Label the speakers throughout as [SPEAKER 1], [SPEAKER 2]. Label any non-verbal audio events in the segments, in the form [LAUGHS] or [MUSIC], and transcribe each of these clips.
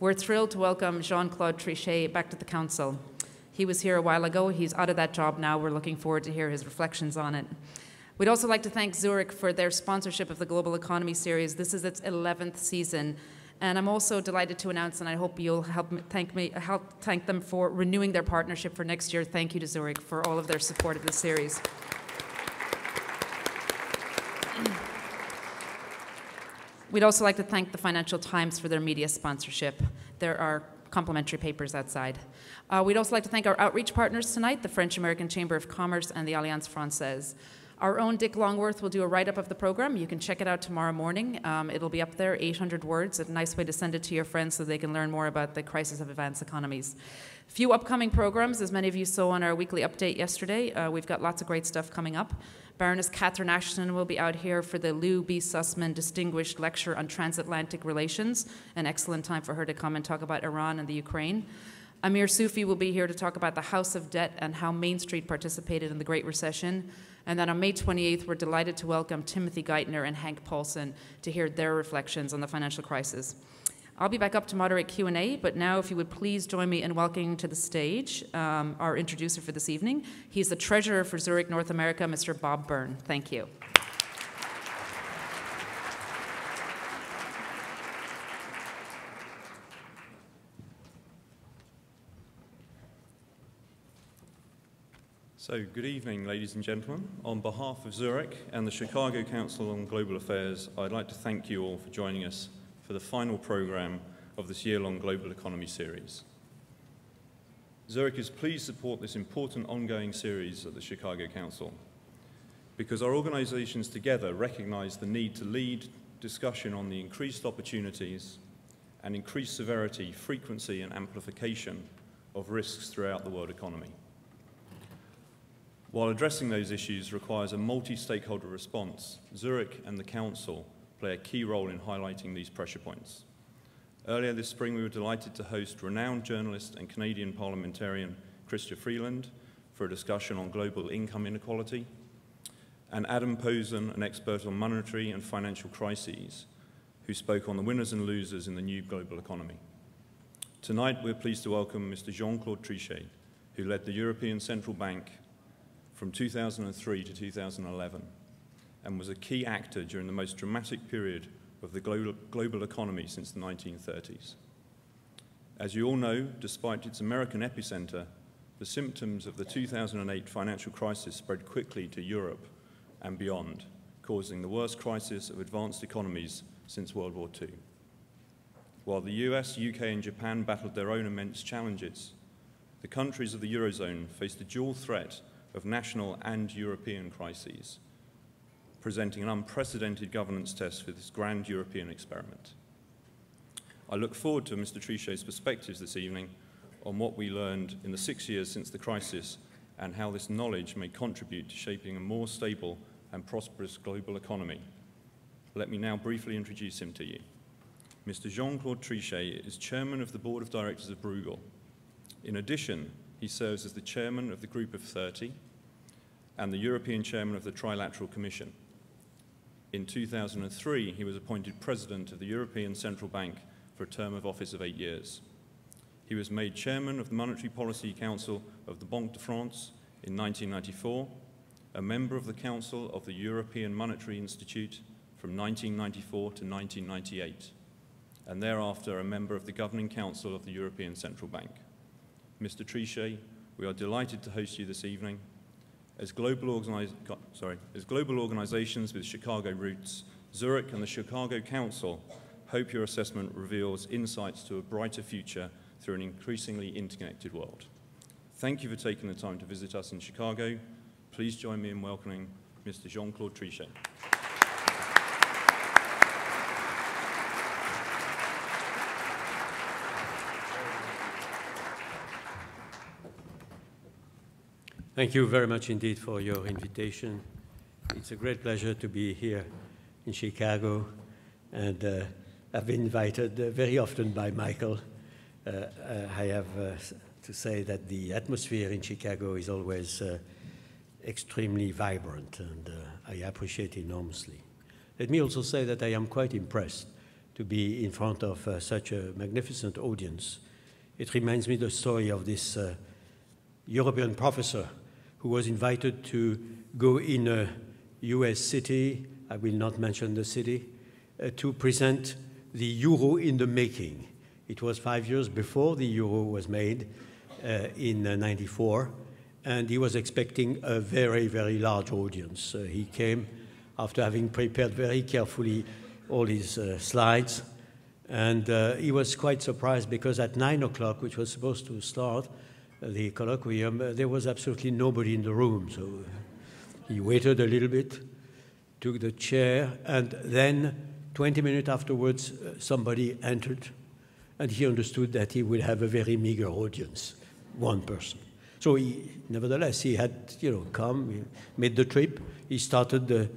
[SPEAKER 1] We're thrilled to welcome Jean-Claude Trichet back to the Council. He was here a while ago. He's out of that job now. We're looking forward to hear his reflections on it. We'd also like to thank Zurich for their sponsorship of the Global Economy Series. This is its 11th season. And I'm also delighted to announce, and I hope you'll help thank me, help thank them for renewing their partnership for next year. Thank you to Zurich for all of their support of the series. We'd also like to thank the Financial Times for their media sponsorship. There are complimentary papers outside. Uh, we'd also like to thank our outreach partners tonight, the French American Chamber of Commerce and the Alliance Francaise. Our own Dick Longworth will do a write-up of the program. You can check it out tomorrow morning. Um, it'll be up there, 800 words, a nice way to send it to your friends so they can learn more about the crisis of advanced economies. Few upcoming programs, as many of you saw on our weekly update yesterday. Uh, we've got lots of great stuff coming up. Baroness Catherine Ashton will be out here for the Lou B. Susman Distinguished Lecture on Transatlantic Relations, an excellent time for her to come and talk about Iran and the Ukraine. Amir Sufi will be here to talk about the House of Debt and how Main Street participated in the Great Recession. And then on May 28th, we're delighted to welcome Timothy Geithner and Hank Paulson to hear their reflections on the financial crisis. I'll be back up to moderate Q&A, but now if you would please join me in welcoming to the stage um, our introducer for this evening. He's the treasurer for Zurich North America, Mr. Bob Byrne. Thank you.
[SPEAKER 2] So, good evening, ladies and gentlemen. On behalf of Zurich and the Chicago Council on Global Affairs, I'd like to thank you all for joining us for the final program of this year-long Global Economy series. Zurich is pleased to support this important ongoing series at the Chicago Council because our organizations together recognize the need to lead discussion on the increased opportunities and increased severity, frequency, and amplification of risks throughout the world economy while addressing those issues requires a multi-stakeholder response, Zurich and the Council play a key role in highlighting these pressure points. Earlier this spring, we were delighted to host renowned journalist and Canadian parliamentarian Chrystia Freeland for a discussion on global income inequality, and Adam Posen, an expert on monetary and financial crises, who spoke on the winners and losers in the new global economy. Tonight, we're pleased to welcome Mr. Jean-Claude Trichet, who led the European Central Bank from 2003 to 2011 and was a key actor during the most dramatic period of the global, global economy since the 1930s. As you all know, despite its American epicenter, the symptoms of the 2008 financial crisis spread quickly to Europe and beyond, causing the worst crisis of advanced economies since World War II. While the US, UK, and Japan battled their own immense challenges, the countries of the Eurozone faced a dual threat of national and European crises, presenting an unprecedented governance test for this grand European experiment. I look forward to Mr. Trichet's perspectives this evening on what we learned in the six years since the crisis and how this knowledge may contribute to shaping a more stable and prosperous global economy. Let me now briefly introduce him to you. Mr. Jean-Claude Trichet is chairman of the board of directors of Bruegel. In addition, he serves as the chairman of the Group of 30 and the European chairman of the Trilateral Commission. In 2003, he was appointed president of the European Central Bank for a term of office of eight years. He was made chairman of the Monetary Policy Council of the Banque de France in 1994, a member of the Council of the European Monetary Institute from 1994 to 1998, and thereafter a member of the Governing Council of the European Central Bank. Mr. Trichet, we are delighted to host you this evening. As global, sorry, as global organizations with Chicago roots, Zurich and the Chicago Council hope your assessment reveals insights to a brighter future through an increasingly interconnected world. Thank you for taking the time to visit us in Chicago. Please join me in welcoming Mr. Jean-Claude Trichet.
[SPEAKER 3] Thank you very much indeed for your invitation. It's a great pleasure to be here in Chicago, and uh, I've been invited uh, very often by Michael. Uh, uh I have uh, to say that the atmosphere in Chicago is always uh, extremely vibrant, and I appreciate it enormously. Let me also say that I am quite impressed to be in front of such a magnificent audience. It reminds me the story of this European professor who was invited to go in a US city, I will not mention the city, uh, to present the euro in the making. It was five years before the euro was made uh, in uh, 94, and he was expecting a very, very large audience. Uh, he came after having prepared very carefully all his uh, slides, and uh, he was quite surprised because at nine o'clock, which was supposed to start the colloquium, there was absolutely nobody in the room. So he waited a little bit, took the chair, and then 20 minutes afterwards, uh, somebody entered, and he understood that he would have a very meager audience, one person. So he, nevertheless, he had, you know, come, made the trip. He started the,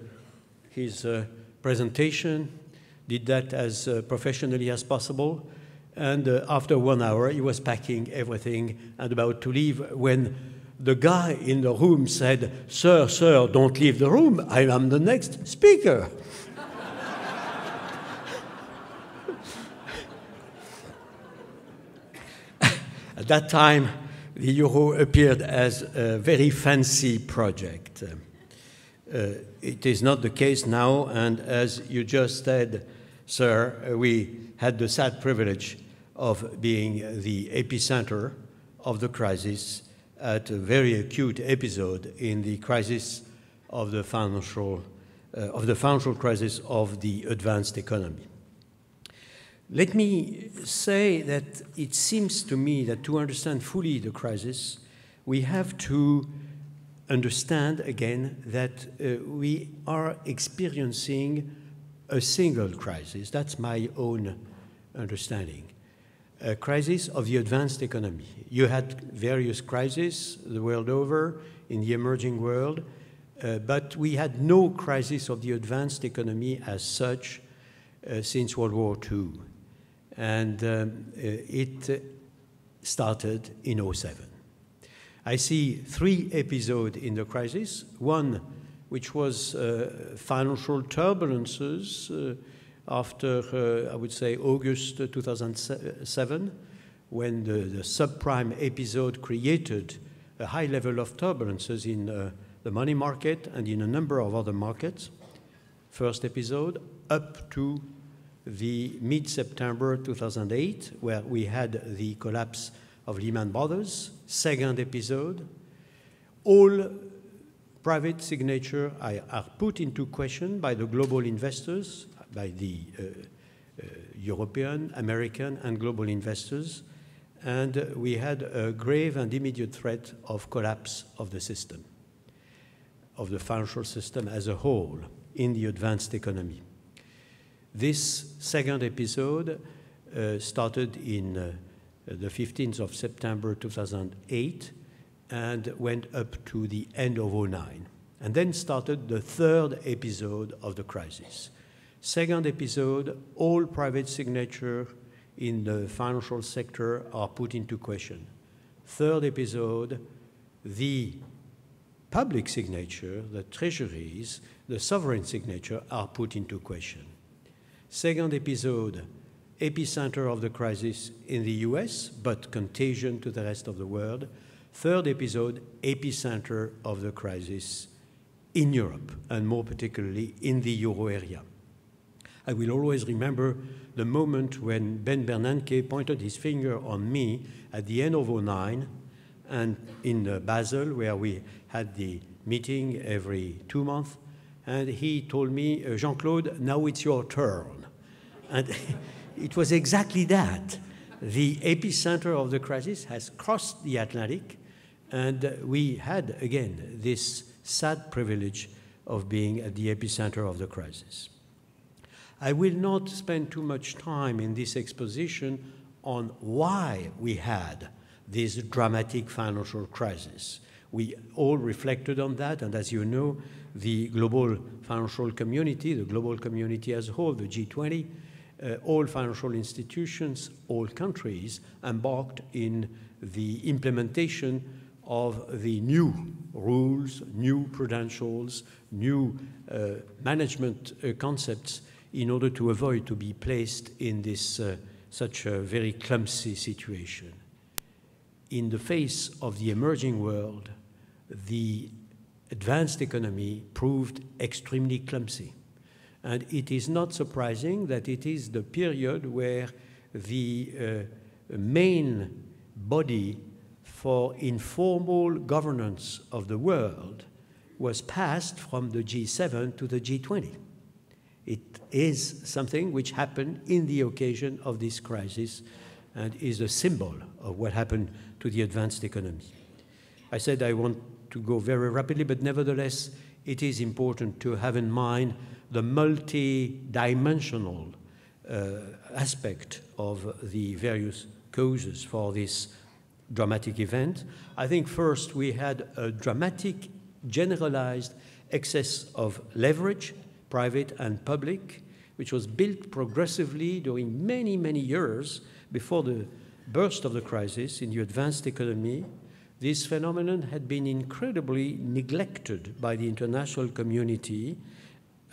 [SPEAKER 3] his uh, presentation, did that as uh, professionally as possible, and uh, after one hour, he was packing everything and about to leave when the guy in the room said, Sir, sir, don't leave the room. I am the next speaker. [LAUGHS] At that time, the euro appeared as a very fancy project. Uh, it is not the case now, and as you just said, sir, we had the sad privilege of being the epicenter of the crisis at a very acute episode in the crisis of the financial, uh, of the financial crisis of the advanced economy. Let me say that it seems to me that to understand fully the crisis, we have to understand again that uh, we are experiencing a single crisis. That's my own understanding. A crisis of the advanced economy. You had various crises the world over in the emerging world, uh, but we had no crisis of the advanced economy as such uh, since World War II and um, uh, it started in 07. I see three episodes in the crisis. One, which was uh, financial turbulences uh, after, uh, I would say, August 2007, when the, the, subprime episode created a high level of turbulences in uh, the money market and in a number of other markets. First episode, up to the mid-September 2008, where we had the collapse of Lehman Brothers, second episode. All private signature are put into question by the global investors, by the uh, uh, European, American, and global investors, and we had a grave and immediate threat of collapse of the system, of the financial system as a whole in the advanced economy. This second episode uh, started in uh, the 15th of September 2008 and went up to the end of 09. And then started the third episode of the crisis. Second episode, all private signature in the financial sector are put into question. Third episode, the public signature, the treasuries, the sovereign signature are put into question. Second episode, epicenter of the crisis in the US, but contagion to the rest of the world. Third episode, epicenter of the crisis in Europe, and more particularly in the euro area. I will always remember the moment when Ben Bernanke pointed his finger on me at the end of 09 and in Basel, where we had the meeting every two months, and he told me, uh, Jean Claude, now it's your turn. And [LAUGHS] it was exactly that. The epicenter of the crisis has crossed the Atlantic, and we had, again, this sad privilege of being at the epicenter of the crisis. I will not spend too much time in this exposition on why we had this dramatic financial crisis. We all reflected on that, and as you know, the global financial community, the global community as a whole, the G20, uh, all financial institutions, all countries embarked in the implementation of the new rules, new prudentials, new uh, management uh, concepts in order to avoid to be placed in this uh, such a very clumsy situation. In the face of the emerging world, the advanced economy proved extremely clumsy. And it is not surprising that it is the period where the uh, main body for informal governance of the world was passed from the G7 to the G20. It is something which happened in the occasion of this crisis and is a symbol of what happened to the advanced economy. I said I want to go very rapidly, but nevertheless, it is important to have in mind the multi-dimensional uh, aspect of the various causes for this dramatic event. I think first we had a dramatic generalized excess of leverage private and public, which was built progressively during many, many years before the burst of the crisis in the advanced economy. This phenomenon had been incredibly neglected by the international community,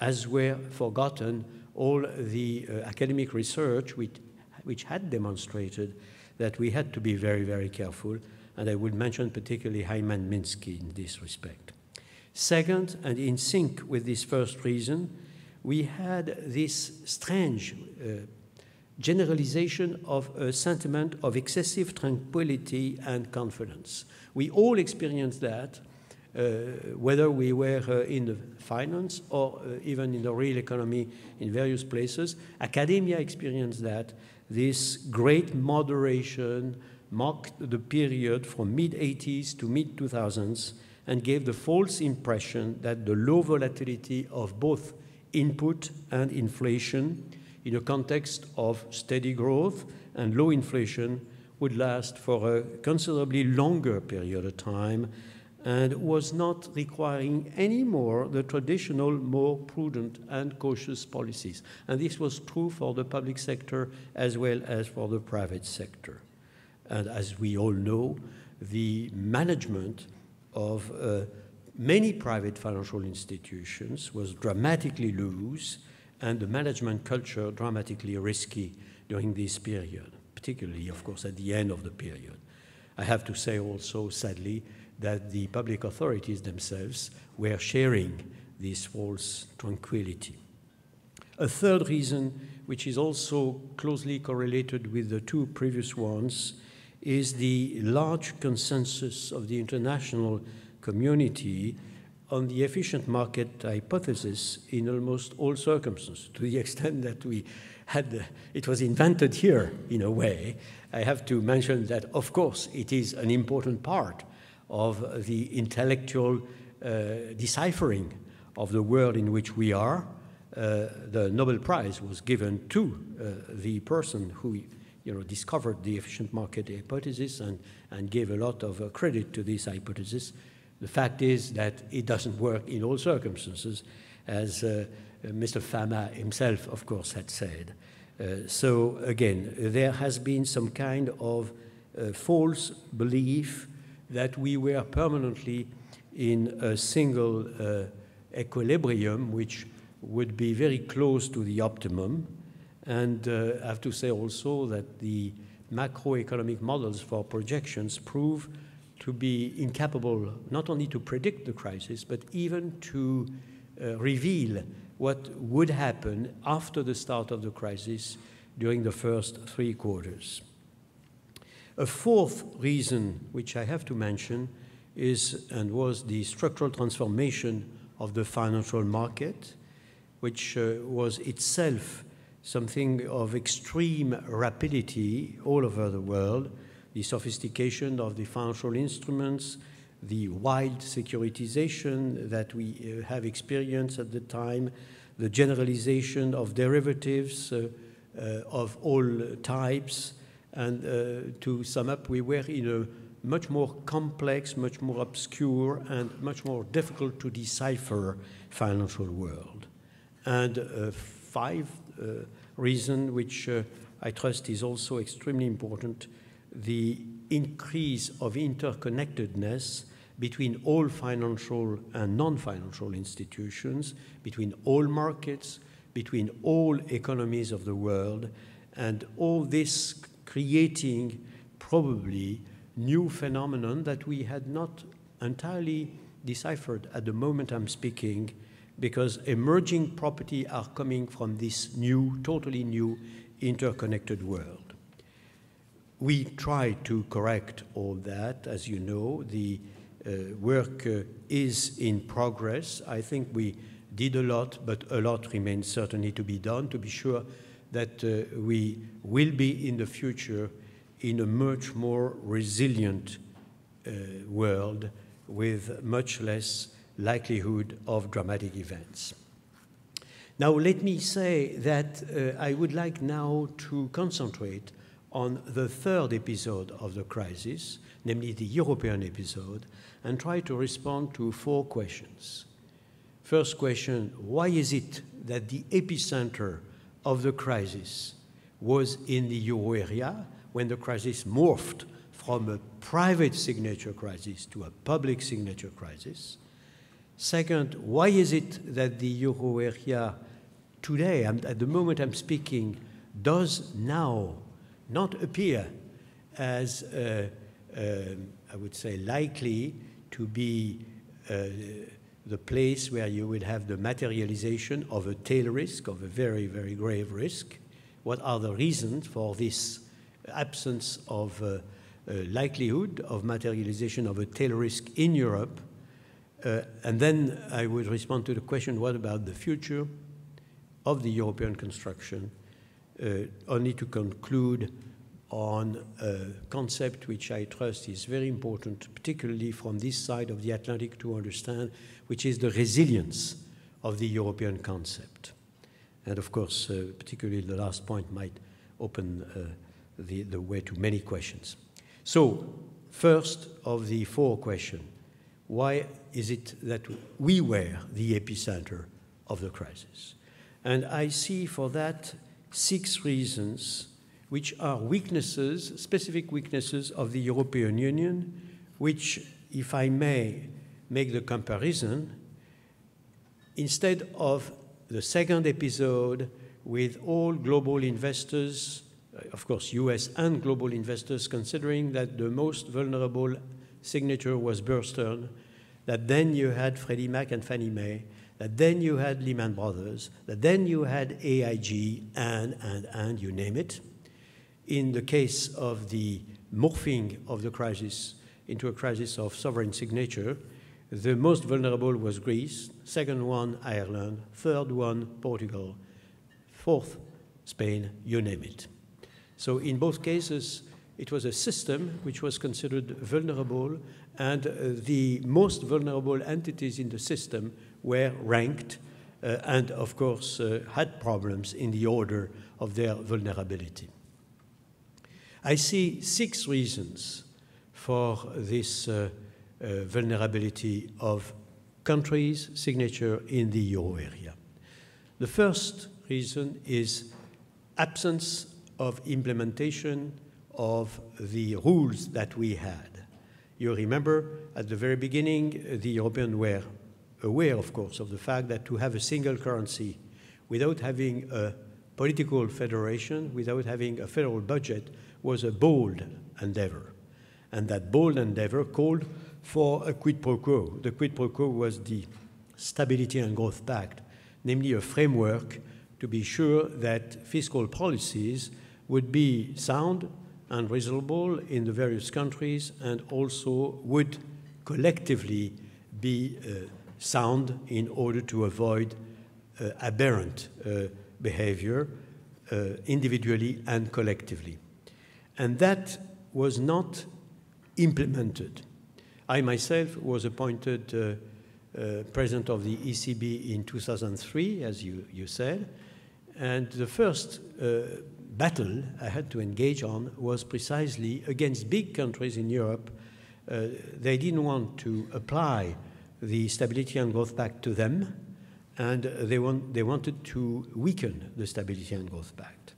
[SPEAKER 3] as were forgotten all the uh, academic research which, which had demonstrated that we had to be very, very careful. And I would mention particularly Hyman Minsky in this respect. Second, and in sync with this first reason, we had this strange uh, generalization of a sentiment of excessive tranquility and confidence. We all experienced that, uh, whether we were uh, in the finance or uh, even in the real economy in various places. Academia experienced that. This great moderation marked the period from mid 80s to mid 2000s and gave the false impression that the low volatility of both input and inflation in a context of steady growth and low inflation would last for a considerably longer period of time and was not requiring any more the traditional, more prudent and cautious policies. And this was true for the public sector as well as for the private sector. And as we all know, the management of uh, many private financial institutions was dramatically loose and the management culture dramatically risky during this period, particularly, of course, at the end of the period. I have to say also, sadly, that the public authorities themselves were sharing this false tranquility. A third reason, which is also closely correlated with the two previous ones, is the large consensus of the international community on the efficient market hypothesis in almost all circumstances, to the [LAUGHS] extent that we had, it was invented here in a way. I have to mention that, of course, it is an important part of the intellectual uh, deciphering of the world in which we are. Uh, the Nobel Prize was given to uh, the person who you know, discovered the efficient market hypothesis and, and gave a lot of uh, credit to this hypothesis. The fact is that it doesn't work in all circumstances, as uh, Mr. Fama himself, of course, had said. Uh, so, again, there has been some kind of uh, false belief that we were permanently in a single uh, equilibrium, which would be very close to the optimum. And uh, I have to say also that the macroeconomic models for projections prove to be incapable not only to predict the crisis, but even to uh, reveal what would happen after the start of the crisis during the first three quarters. A fourth reason, which I have to mention, is and was the structural transformation of the financial market, which uh, was itself something of extreme rapidity all over the world the sophistication of the financial instruments, the wild securitization that we uh, have experienced at the time, the generalization of derivatives uh, uh, of all types. And uh, to sum up, we were in a much more complex, much more obscure, and much more difficult to decipher financial world. And uh, five Uh, reason, which uh, I trust is also extremely important, the increase of interconnectedness between all financial and non-financial institutions, between all markets, between all economies of the world, and all this creating probably new phenomenon that we had not entirely deciphered at the moment I'm speaking, because emerging property are coming from this new, totally new, interconnected world. We try to correct all that, as you know. The uh, work uh, is in progress. I think we did a lot, but a lot remains certainly to be done to be sure that uh, we will be in the future in a much more resilient uh, world with much less likelihood of dramatic events. Now, let me say that uh, I would like now to concentrate on the third episode of the crisis, namely the European episode, and try to respond to four questions. First question why is it that the epicenter of the crisis was in the euro area when the crisis morphed from a private signature crisis to a public signature crisis? Second, why is it that the euro area today, at the moment I'm speaking, does now not appear as, uh, uh, I would say, likely to be uh, the place where you would have the materialization of a tail risk, of a very, very grave risk. What are the reasons for this absence of uh, uh, likelihood of materialization of a tail risk in Europe? Uh, and then I would respond to the question what about the future of the European construction? Uh, only to conclude on a concept which I trust is very important, particularly from this side of the Atlantic to understand, which is the resilience of the European concept. And of course, uh, particularly the last point might open uh, the, the way to many questions. So, first of the four questions, why is it that we were the epicenter of the crisis? And I see for that six reasons which are weaknesses, specific weaknesses of the European Union, which, if I may make the comparison, instead of the second episode with all global investors, of course, US and global investors, considering that the most vulnerable signature was Bear that then you had Freddie Mac and Fannie Mae, that then you had Lehman Brothers, that then you had AIG, and, and, and, you name it in the case of the morphing of the crisis into a crisis of sovereign signature, the most vulnerable was Greece, second one, Ireland, third one, Portugal, fourth, Spain, you name it. So in both cases, it was a system which was considered vulnerable, and uh, the most vulnerable entities in the system were ranked uh, and, of course, uh, had problems in the order of their vulnerability. I see six reasons for this uh, uh, vulnerability of countries' signature in the euro area. The first reason is absence of implementation of the rules that we had. You remember at the very beginning, the Europeans were aware, of course, of the fact that to have a single currency without having a political federation, without having a federal budget, was a bold endeavor. And that bold endeavor called for a quid pro quo. The quid pro quo was the Stability and Growth Pact, namely a framework to be sure that fiscal policies would be sound and reasonable in the various countries and also would collectively be uh, sound in order to avoid uh, aberrant uh, behavior uh, individually and collectively and that was not implemented. I myself was appointed uh, uh, president of the ECB in 2003, as you, you said, and the first battle I had to engage on was precisely against big countries in Europe. Uh, they didn't want to apply the Stability and Growth Pact to them, and they, want, they wanted to weaken the Stability and Growth Pact.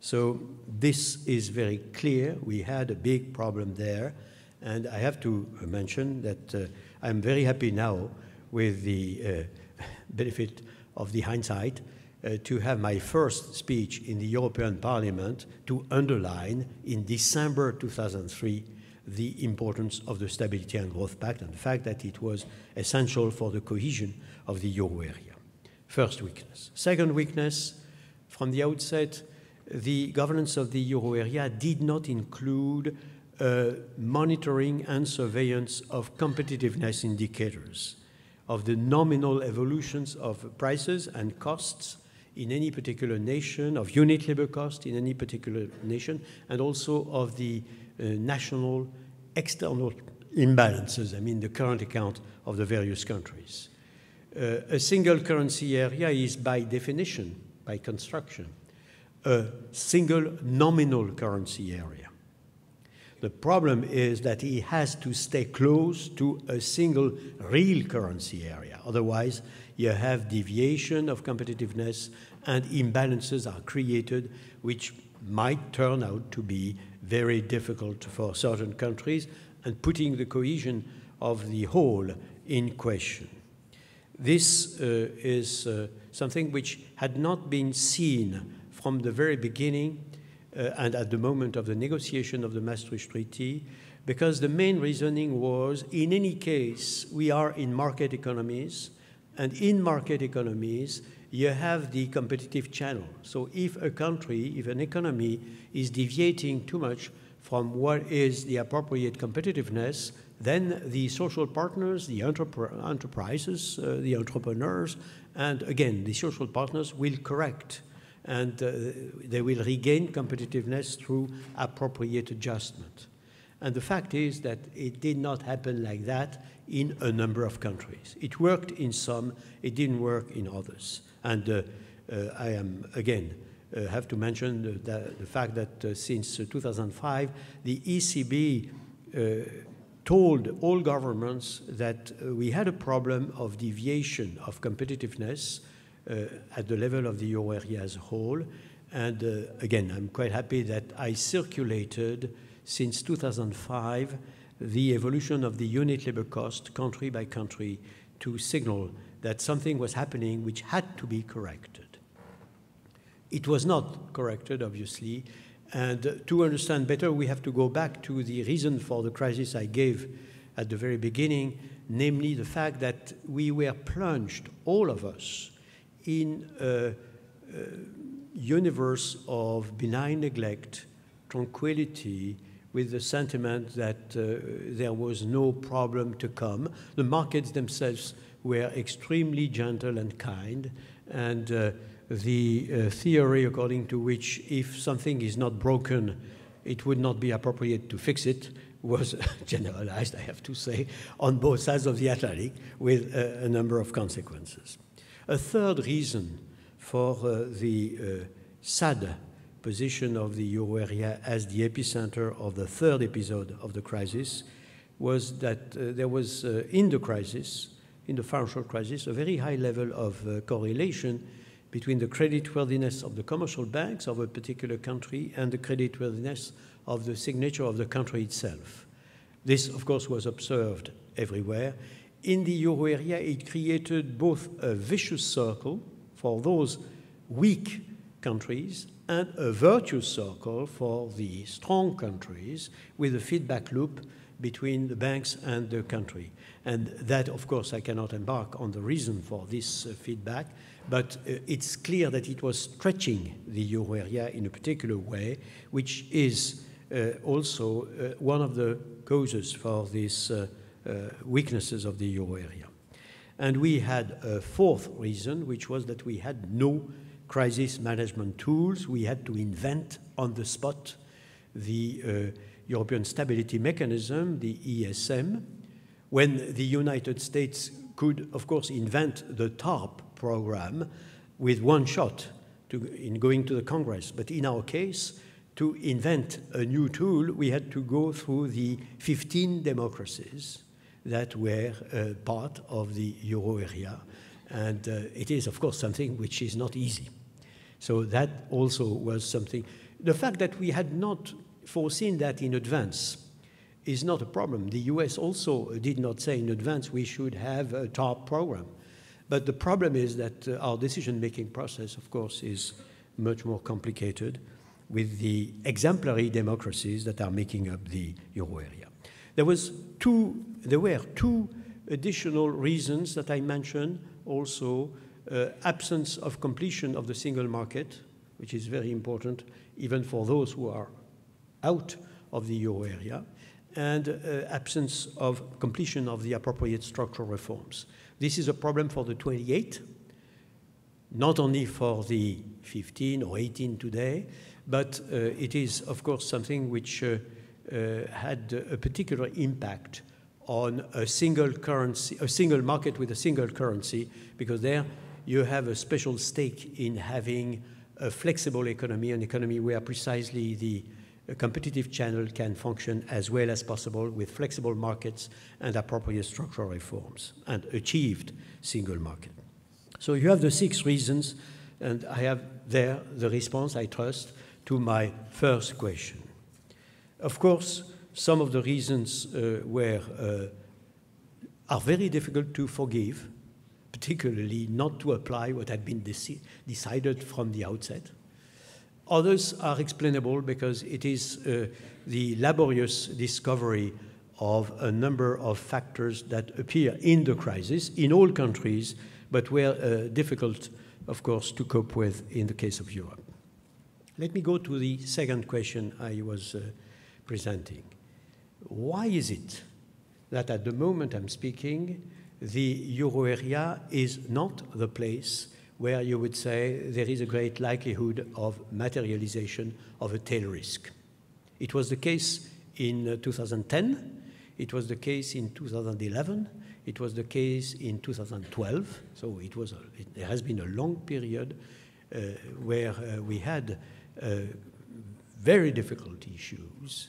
[SPEAKER 3] So this is very clear. We had a big problem there. And I have to mention that uh, I'm very happy now with the uh, [LAUGHS] benefit of the hindsight uh, to have my first speech in the European Parliament to underline in December 2003 the importance of the Stability and Growth Pact and the fact that it was essential for the cohesion of the euro area. First weakness. Second weakness, from the outset, the governance of the euro area did not include uh, monitoring and surveillance of competitiveness indicators, of the nominal evolutions of prices and costs in any particular nation, of unit labor cost in any particular nation, and also of the uh, national external imbalances, I mean the current account of the various countries. Uh, a single currency area is by definition, by construction, a single nominal currency area. The problem is that it has to stay close to a single real currency area. Otherwise, you have deviation of competitiveness and imbalances are created, which might turn out to be very difficult for certain countries and putting the cohesion of the whole in question. This uh, is uh, something which had not been seen from the very beginning uh, and at the moment of the negotiation of the Maastricht Treaty, because the main reasoning was in any case, we are in market economies, and in market economies, you have the competitive channel. So if a country, if an economy is deviating too much from what is the appropriate competitiveness, then the social partners, the enterprises, uh, the entrepreneurs, and again, the social partners will correct and uh, they will regain competitiveness through appropriate adjustment. And the fact is that it did not happen like that in a number of countries. It worked in some, it didn't work in others. And uh, uh, I am, again, uh, have to mention the, the, the fact that uh, since 2005, the ECB uh, told all governments that uh, we had a problem of deviation of competitiveness at the level of the euro area as a whole. And again, I'm quite happy that I circulated since 2005 the evolution of the unit labor cost country by country to signal that something was happening which had to be corrected. It was not corrected, obviously, and to understand better, we have to go back to the reason for the crisis I gave at the very beginning, namely the fact that we were plunged, all of us, in a, a universe of benign neglect, tranquility, with the sentiment that uh, there was no problem to come. The markets themselves were extremely gentle and kind, and uh, the uh, theory according to which if something is not broken, it would not be appropriate to fix it was [LAUGHS] generalized, I have to say, on both sides of the Atlantic with a number of consequences. A third reason for uh, the uh, sad position of the euro area as the epicenter of the third episode of the crisis was that uh, there was, uh, in the crisis, in the financial crisis, a very high level of uh, correlation between the creditworthiness of the commercial banks of a particular country and the creditworthiness of the signature of the country itself. This, of course, was observed everywhere. In the euro area, it created both a vicious circle for those weak countries and a virtuous circle for the strong countries with a feedback loop between the banks and the country. And that, of course, I cannot embark on the reason for this uh, feedback, but uh, it's clear that it was stretching the euro area in a particular way, which is uh, also uh, one of the causes for these uh, uh, weaknesses of the euro area. And we had a fourth reason, which was that we had no crisis management tools. We had to invent on the spot the uh, European Stability Mechanism, the ESM, when the United States could, of course, invent the TARP program with one shot to, in going to the Congress. But in our case, to invent a new tool, we had to go through the 15 democracies that were uh, part of the euro area and uh, it is, of course, something which is not easy. So that also was something. The fact that we had not foreseen that in advance is not a problem. The US also did not say in advance we should have a TARP program. But the problem is that uh, our decision-making process, of course, is much more complicated with the exemplary democracies that are making up the euro area. There, was two, there were two additional reasons that I mentioned also uh, absence of completion of the single market, which is very important even for those who are out of the euro area, and uh, absence of completion of the appropriate structural reforms. This is a problem for the 28, not only for the 15 or 18 today, but uh, it is, of course, something which uh, uh, had a particular impact on a single currency, a single market with a single currency, because there you have a special stake in having a flexible economy, an economy where precisely the competitive channel can function as well as possible with flexible markets and appropriate structural reforms and achieved single market. So you have the six reasons, and I have there the response, I trust, to my first question. Of course, some of the reasons uh, were, uh, are very difficult to forgive, particularly not to apply what had been decided from the outset. Others are explainable because it is uh, the laborious discovery of a number of factors that appear in the crisis in all countries, but were uh, difficult, of course, to cope with in the case of Europe. Let me go to the second question I was uh, presenting. Why is it that at the moment I'm speaking, the euro area is not the place where you would say there is a great likelihood of materialization of a tail risk? It was the case in uh, 2010, it was the case in 2011, it was the case in 2012. So it was a, it, there has been a long period uh, where uh, we had uh, very difficult issues.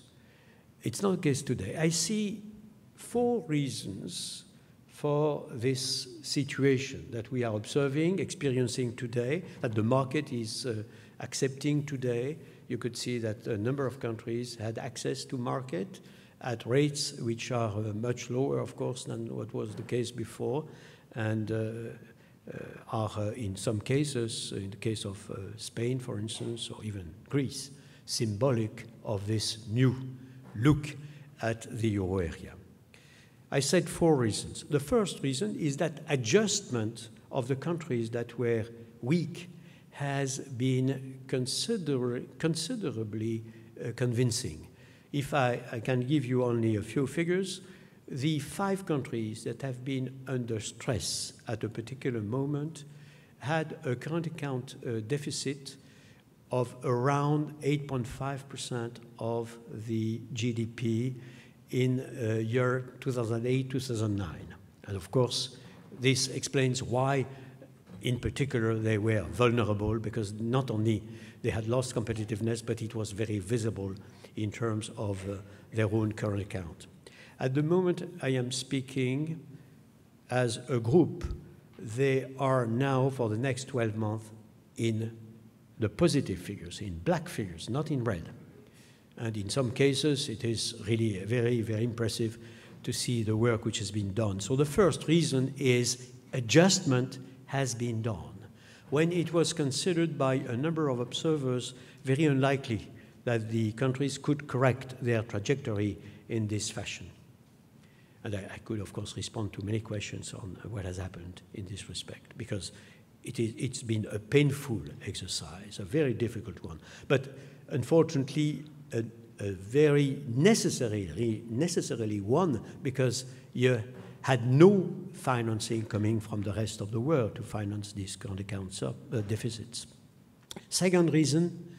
[SPEAKER 3] It's not the case today. I see four reasons for this situation that we are observing, experiencing today, that the market is uh, accepting today. You could see that a number of countries had access to market at rates which are uh, much lower, of course, than what was the case before, and uh, uh, are uh, in some cases, in the case of uh, Spain, for instance, or even Greece, symbolic of this new look at the euro area. I said four reasons. The first reason is that adjustment of the countries that were weak has been consider considerably uh, convincing. If I, I, can give you only a few figures, the five countries that have been under stress at a particular moment had a current account uh, deficit of around 8.5% of the GDP in uh, year 2008-2009. And of course, this explains why, in particular, they were vulnerable because not only they had lost competitiveness, but it was very visible in terms of uh, their own current account. At the moment I am speaking as a group, they are now for the next 12 months in the positive figures, in black figures, not in red. And in some cases, it is really very, very impressive to see the work which has been done. So the first reason is adjustment has been done. When it was considered by a number of observers very unlikely that the countries could correct their trajectory in this fashion. And I, I, could, of course, respond to many questions on what has happened in this respect, because it is, it's been a painful exercise, a very difficult one. But unfortunately, a, a very necessarily, necessarily one, because you had no financing coming from the rest of the world to finance these current account uh, deficits. Second reason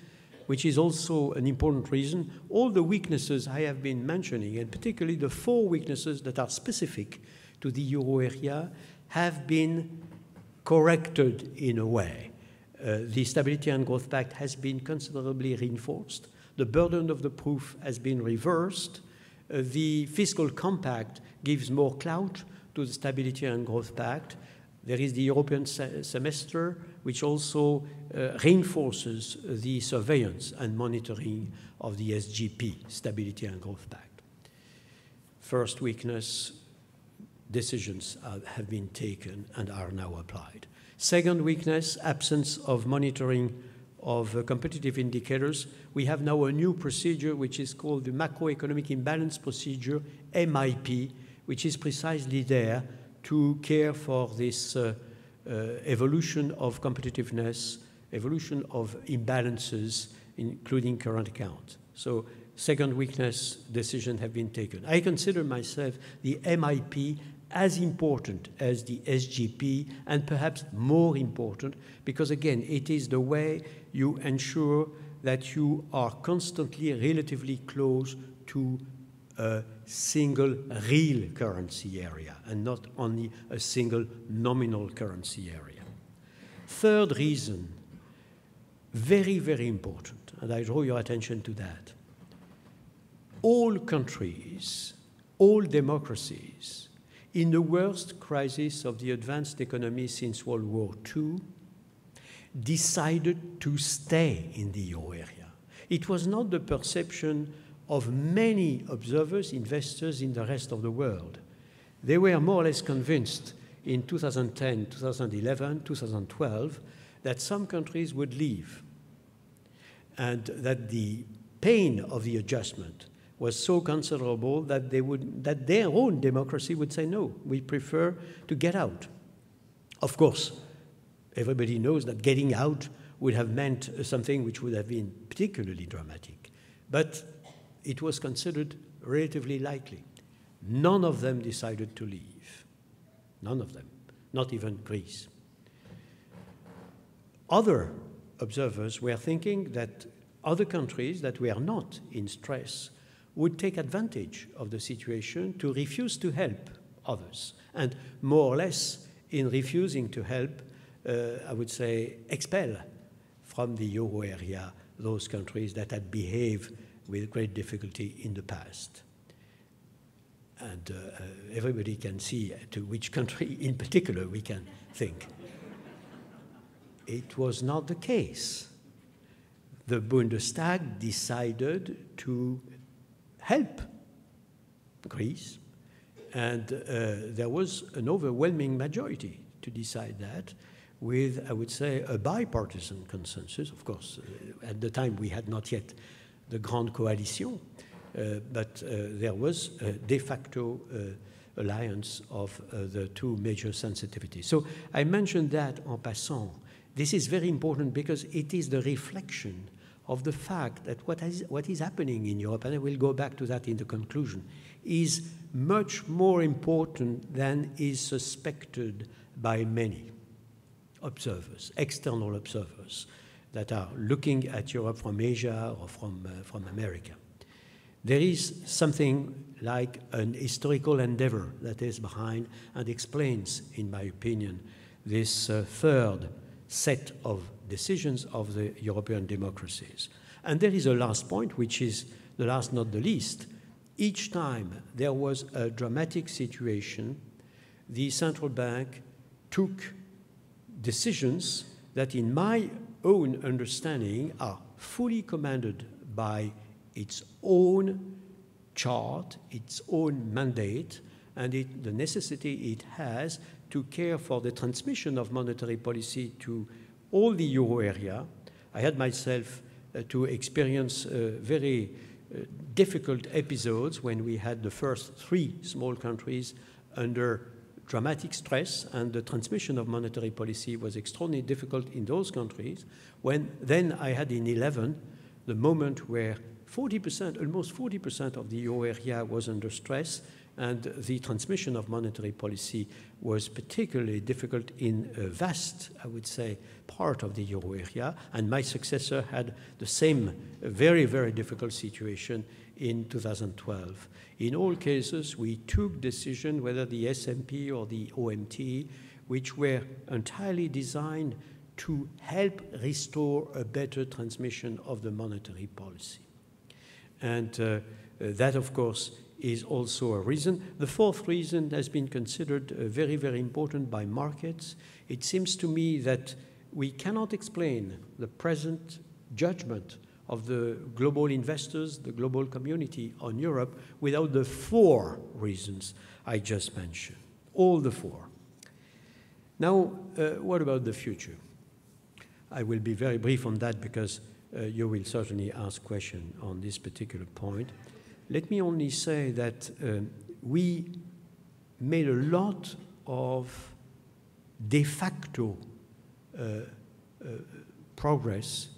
[SPEAKER 3] which is also an important reason, all the weaknesses I have been mentioning, and particularly the four weaknesses that are specific to the euro area, have been corrected in a way. Uh, the Stability and Growth Pact has been considerably reinforced. The burden of the proof has been reversed. Uh, the fiscal compact gives more clout to the Stability and Growth Pact. There is the European se semester, which also uh, reinforces the surveillance and monitoring of the SGP, Stability and Growth Pact. First weakness, decisions have been taken and are now applied. Second weakness, absence of monitoring of uh, competitive indicators. We have now a new procedure which is called the Macroeconomic Imbalance Procedure, MIP, which is precisely there to care for this uh, uh, evolution of competitiveness, evolution of imbalances, including current account. So second weakness decisions have been taken. I consider myself the MIP as important as the SGP and perhaps more important because, again, it is the way you ensure that you are constantly relatively close to a single real currency area and not only a single nominal currency area. Third reason, very, very important, and I draw your attention to that. All countries, all democracies, in the worst crisis of the advanced economy since World War II, decided to stay in the euro area. It was not the perception of many observers, investors in the rest of the world. They were more or less convinced in 2010, 2011, 2012 that some countries would leave and that the pain of the adjustment was so considerable that, they would, that their own democracy would say, no, we prefer to get out. Of course, everybody knows that getting out would have meant something which would have been particularly dramatic. But it was considered relatively likely. None of them decided to leave. None of them, not even Greece. Other observers were thinking that other countries that were not in stress would take advantage of the situation to refuse to help others. And more or less, in refusing to help, uh, I would say, expel from the euro area those countries that had behaved with great difficulty in the past. And uh, everybody can see to which country in particular we can think. It was not the case. The Bundestag decided to help Greece. And uh, there was an overwhelming majority to decide that with, I would say, a bipartisan consensus. Of course, uh, at the time we had not yet the Grande Coalition, uh, but uh, there was a de facto uh, alliance of uh, the two major sensitivities. So I mentioned that en passant. This is very important because it is the reflection of the fact that what is, what is happening in Europe, and I will go back to that in the conclusion, is much more important than is suspected by many observers, external observers that are looking at Europe from Asia or from, uh, from America. There is something like an historical endeavor that is behind and explains, in my opinion, this uh, third set of decisions of the European democracies. And there is a last point, which is the last not the least. Each time there was a dramatic situation, the central bank took decisions that, in my own understanding, are fully commanded by its own chart, its own mandate, and it, the necessity it has to care for the transmission of monetary policy to all the euro area. I had myself uh, to experience uh, very uh, difficult episodes when we had the first three small countries under dramatic stress and the transmission of monetary policy was extraordinarily difficult in those countries. When then I had in 11 the moment where 40%, almost 40% of the euro area was under stress and the transmission of monetary policy was particularly difficult in a vast, I would say, part of the euro area. And my successor had the same very, very difficult situation in 2012. In all cases, we took decisions, whether the SMP or the OMT, which were entirely designed to help restore a better transmission of the monetary policy. And uh, that, of course, is also a reason. The fourth reason has been considered uh, very, very important by markets. It seems to me that we cannot explain the present judgment of the global investors, the global community on Europe, without the four reasons I just mentioned. all the four. Now, uh, what about the future? I will be very brief on that because uh, you will certainly ask questions on this particular point. Let me only say that uh, we made a lot of de facto uh, uh, progress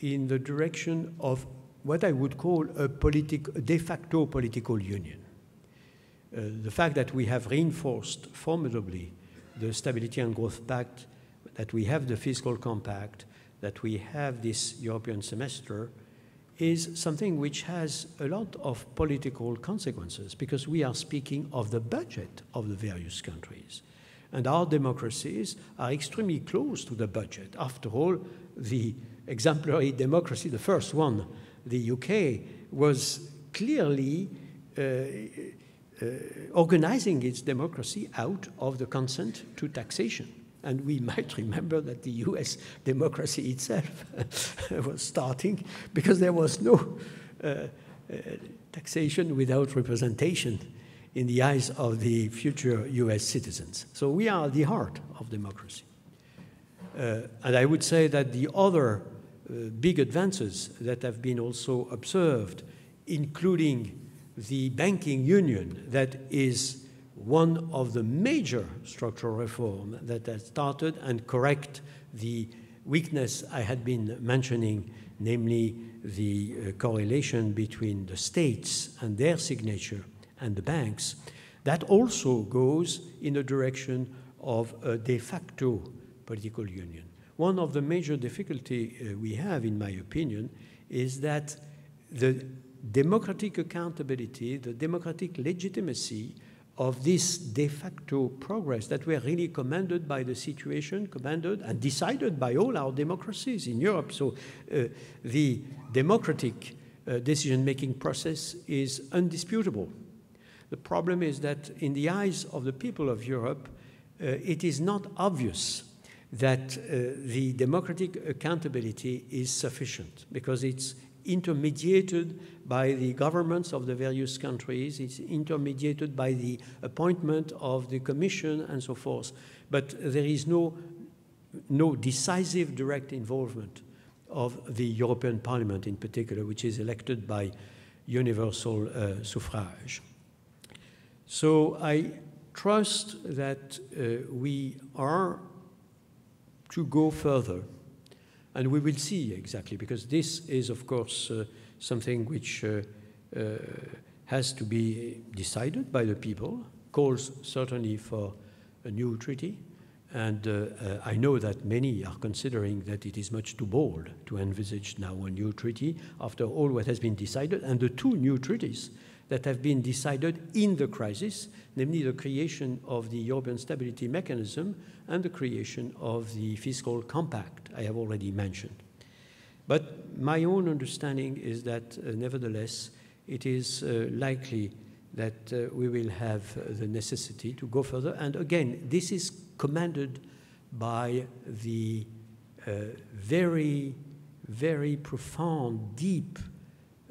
[SPEAKER 3] in the direction of what I would call a de facto political union. Uh, the fact that we have reinforced formidably the Stability and Growth Pact, that we have the Fiscal Compact, that we have this European semester, is something which has a lot of political consequences because we are speaking of the budget of the various countries. And our democracies are extremely close to the budget. After all, the exemplary democracy, the first one, the UK, was clearly uh, uh, organizing its democracy out of the consent to taxation. And we might remember that the US democracy itself [LAUGHS] was starting because there was no uh, uh, taxation without representation in the eyes of the future US citizens. So we are the heart of democracy. Uh, and I would say that the other uh, big advances that have been also observed, including the banking union that is one of the major structural reform that has started and correct the weakness I had been mentioning, namely the uh, correlation between the states and their signature and the banks, that also goes in the direction of a de facto political union. One of the major difficulty uh, we have, in my opinion, is that the democratic accountability, the democratic legitimacy of this de facto progress that were really commanded by the situation, commanded and decided by all our democracies in Europe. So uh, the democratic uh, decision making process is undisputable. The problem is that in the eyes of the people of Europe, uh, it is not obvious that uh, the democratic accountability is sufficient because it's intermediated by the governments of the various countries, it's intermediated by the appointment of the commission and so forth. But there is no, no decisive direct involvement of the European Parliament in particular, which is elected by universal uh, suffrage. So I trust that uh, we are to go further and we will see exactly, because this is, of course, uh, something which uh, uh, has to be decided by the people, calls certainly for a new treaty. And uh, uh, I know that many are considering that it is much too bold to envisage now a new treaty after all what has been decided. And the two new treaties that have been decided in the crisis, namely the creation of the European Stability Mechanism and the creation of the Fiscal Compact I have already mentioned. But my own understanding is that, uh, nevertheless, it is uh, likely that uh, we will have the necessity to go further. And again, this is commanded by the uh, very, very profound, deep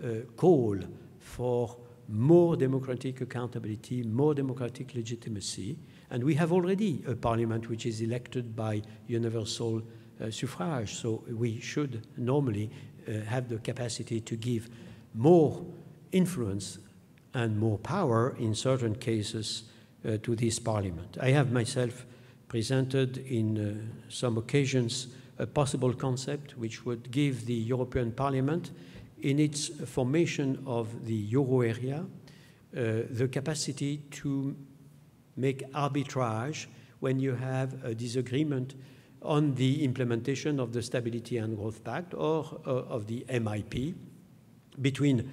[SPEAKER 3] uh, call for more democratic accountability, more democratic legitimacy. And we have already a parliament which is elected by universal uh, suffrage, so we should normally uh, have the capacity to give more influence and more power in certain cases uh, to this parliament. I have myself presented in uh, some occasions a possible concept which would give the European Parliament in its formation of the euro area, uh, the capacity to make arbitrage when you have a disagreement on the implementation of the Stability and Growth Pact or uh, of the MIP between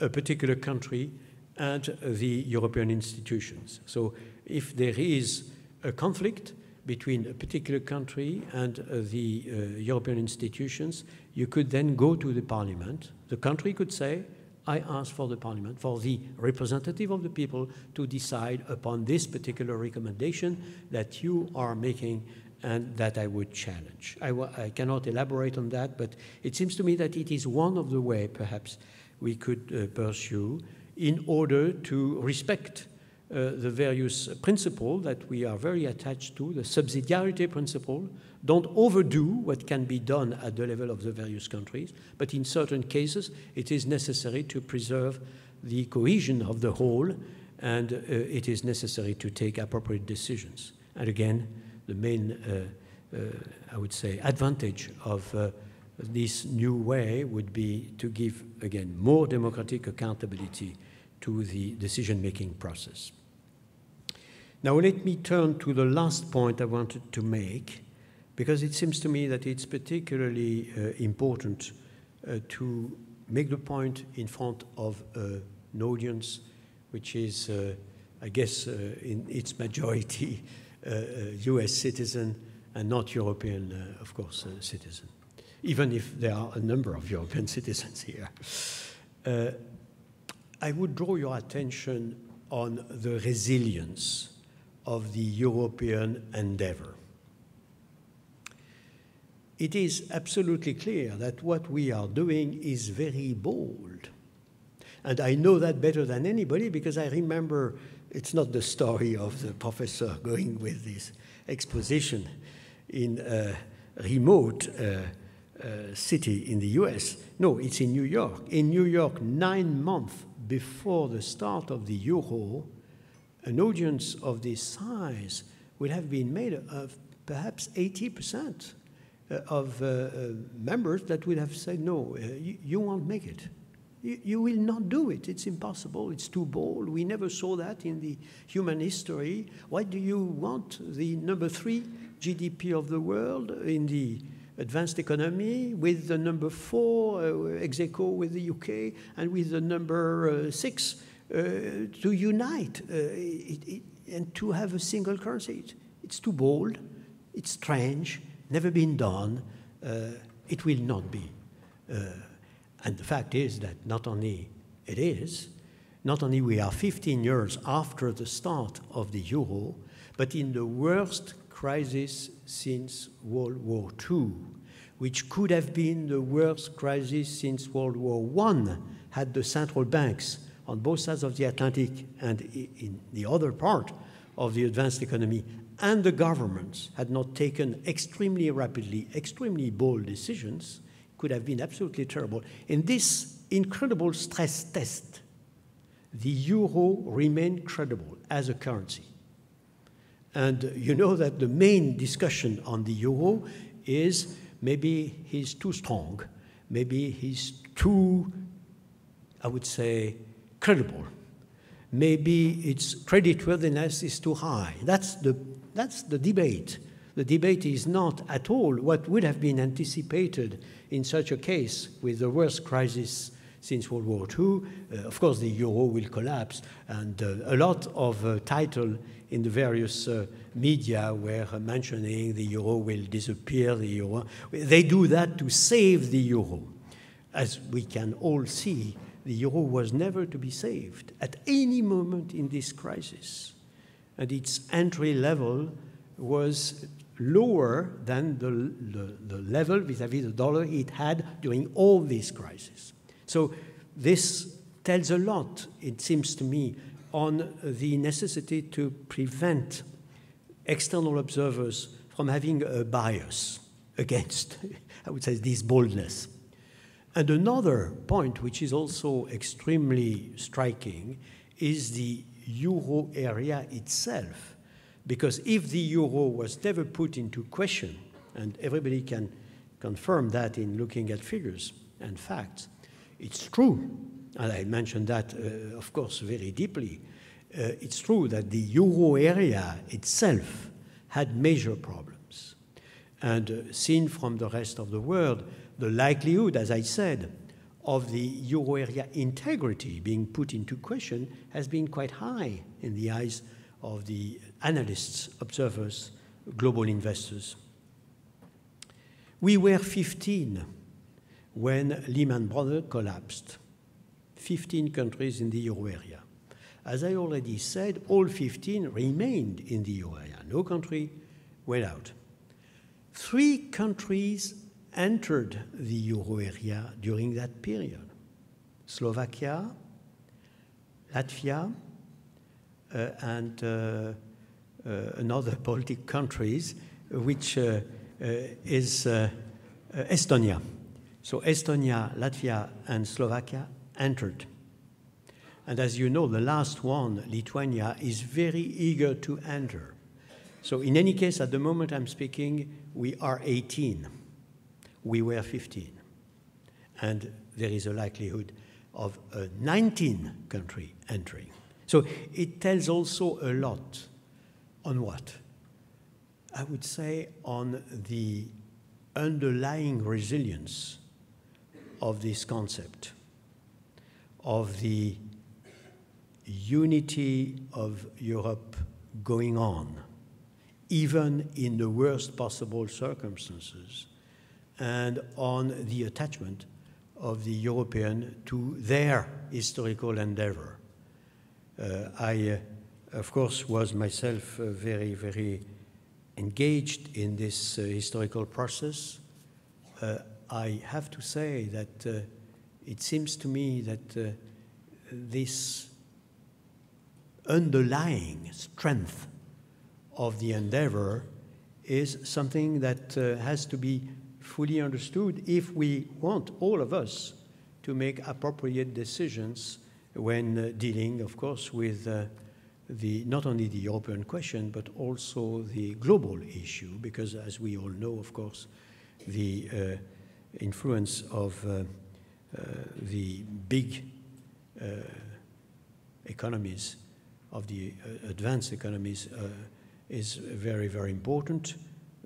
[SPEAKER 3] a particular country and the European institutions. So if there is a conflict, between a particular country and uh, the uh, European institutions, you could then go to the parliament. The country could say, I ask for the parliament, for the representative of the people to decide upon this particular recommendation that you are making and that I would challenge. I, I cannot elaborate on that, but it seems to me that it is one of the way perhaps we could uh, pursue in order to respect uh, the various principles that we are very attached to, the subsidiarity principle. Don't overdo what can be done at the level of the various countries, but in certain cases, it is necessary to preserve the cohesion of the whole, and uh, it is necessary to take appropriate decisions. And again, the main, uh, uh I would say, advantage of uh, this new way would be to give, again, more democratic accountability to the decision making process. Now, let me turn to the last point I wanted to make, because it seems to me that it's particularly uh, important uh, to make the point in front of uh, an audience which is, uh, I guess, uh, in its majority US [LAUGHS] uh, citizen and not European, of course, citizen, even if there are a number of European [LAUGHS] citizens here. I would draw your attention on the resilience of the European endeavor. It is absolutely clear that what we are doing is very bold. And I know that better than anybody because I remember it's not the story of the professor going with this exposition in a remote uh, uh, city in the US. No, it's in New York. In New York, nine months before the start of the Euro, an audience of this size would have been made of perhaps 80% uh, of uh, uh, members that would have said, no, you, you, won't make it. You, you, will not do it. It's impossible. It's too bold. We never saw that in the human history. Why do you want the number three GDP of the world in the advanced economy with the number four uh, ex aequo with the UK and with the number uh, six to unite uh, it, it, and to have a single currency. It, it's too bold, it's strange, never been done, uh, it will not be. and the fact is that not only it is, not only we are 15 years after the start of the euro, but in the worst crisis since World War II, which could have been the worst crisis since World War I, had the central banks on both sides of the Atlantic and in the other part of the advanced economy, and the governments had not taken extremely rapidly, extremely bold decisions, could have been absolutely terrible. In this incredible stress test, the euro remained credible as a currency. And you know that the main discussion on the euro is maybe he's too strong, maybe he's too, I would say, credible. Maybe its creditworthiness is too high. That's the, that's the debate. The debate is not at all what would have been anticipated in such a case with the worst crisis since World War II. Uh, of course, the euro will collapse, and uh, a lot of uh, title in the various uh, media were mentioning the euro will disappear. The euro, they do that to save the euro, as we can all see the euro was never to be saved at any moment in this crisis. And its entry level was lower than the, the, the level vis-à-vis the dollar it had during all these crises. So this tells a lot, it seems to me, on the necessity to prevent external observers from having a bias against, [LAUGHS] I would say, this boldness. And another point, which is also extremely striking, is the euro area itself. Because if the euro was never put into question, and everybody can confirm that in looking at figures and facts, it's true, and I mentioned that, uh, of course, very deeply. Uh, it's true that the euro area itself had major problems. And uh, seen from the rest of the world, the likelihood, as I said, of the euro area integrity being put into question has been quite high in the eyes of the analysts, observers, global investors. We were 15 when Lehman Brothers collapsed. 15 countries in the euro area. As I already said, all 15 remained in the euro area. No country went out. Three countries entered the euro area during that period Slovakia, Latvia, uh, and uh, uh another Baltic countries, which uh, uh, is Estonia. So Estonia, Latvia, and Slovakia entered. And as you know, the last one, Lithuania, is very eager to enter. So, in any case, at the moment I'm speaking, we are 18. We were 15. And there is a likelihood of a 19 country entering. So, it tells also a lot on what? I would say on the underlying resilience of this concept, of the unity of Europe going on, even in the worst possible circumstances, and on the attachment of the European to their historical endeavor. Uh, I, uh, of course, was myself uh, very, very engaged in this uh, historical process. Uh, I have to say that uh, it seems to me that this underlying strength of the endeavor is something that has to be fully understood if we want all of us to make appropriate decisions when uh, dealing, of course, with uh, the, not only the European question, but also the global issue, because as we all know, of course, the uh, influence of uh, uh, the big economies of the uh, advanced economies uh, is very, very important.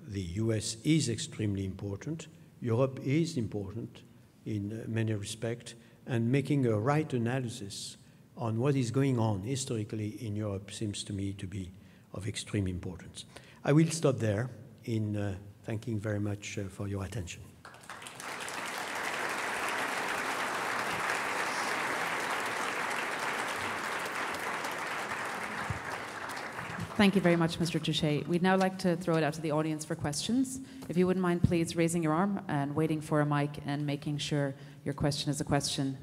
[SPEAKER 3] The US is extremely important. Europe is important in uh, many respects, and making a right analysis on what is going on historically in Europe seems to me to be of extreme importance. I will stop there in uh, thanking very much uh, for your attention.
[SPEAKER 1] Thank you very much, Mr. Trichet. We'd now like to throw it out to the audience for questions. If you wouldn't mind, please raising your arm and waiting for a mic and making sure your question is a question.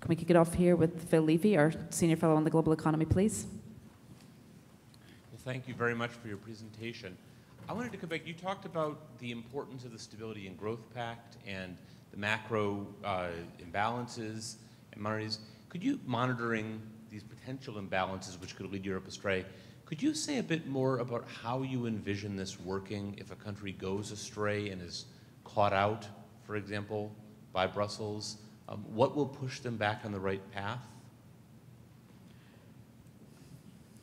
[SPEAKER 1] Can we kick it off here with Phil Levy, our Senior Fellow on the Global Economy, please?
[SPEAKER 4] Well, thank you very much for your presentation. I wanted to come back. You talked about the importance of the Stability and Growth Pact and the macro uh, imbalances and monetary. Could you, monitoring these potential imbalances which could lead Europe astray, could you say a bit more about how you envision this working if a country goes astray and is caught out, for example, by Brussels? Um, what will push them back on the right path?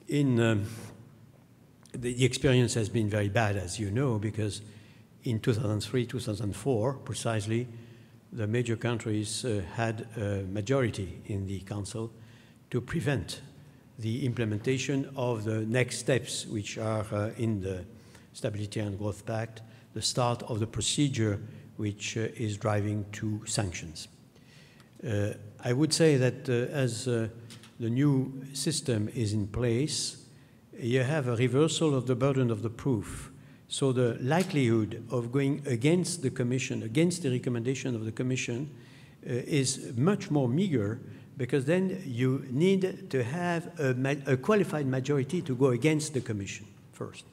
[SPEAKER 3] In um, the, the experience has been very bad, as you know, because in 2003, 2004, precisely, the major countries uh, had a majority in the Council to prevent the implementation of the next steps, which are uh, in the Stability and Growth Pact, the start of the procedure which uh, is driving to sanctions. Uh, I would say that uh, as uh, the new system is in place, you have a reversal of the burden of the proof. So the likelihood of going against the Commission, against the recommendation of the Commission, uh, is much more meager because then you need to have a, a, qualified majority to go against the Commission first.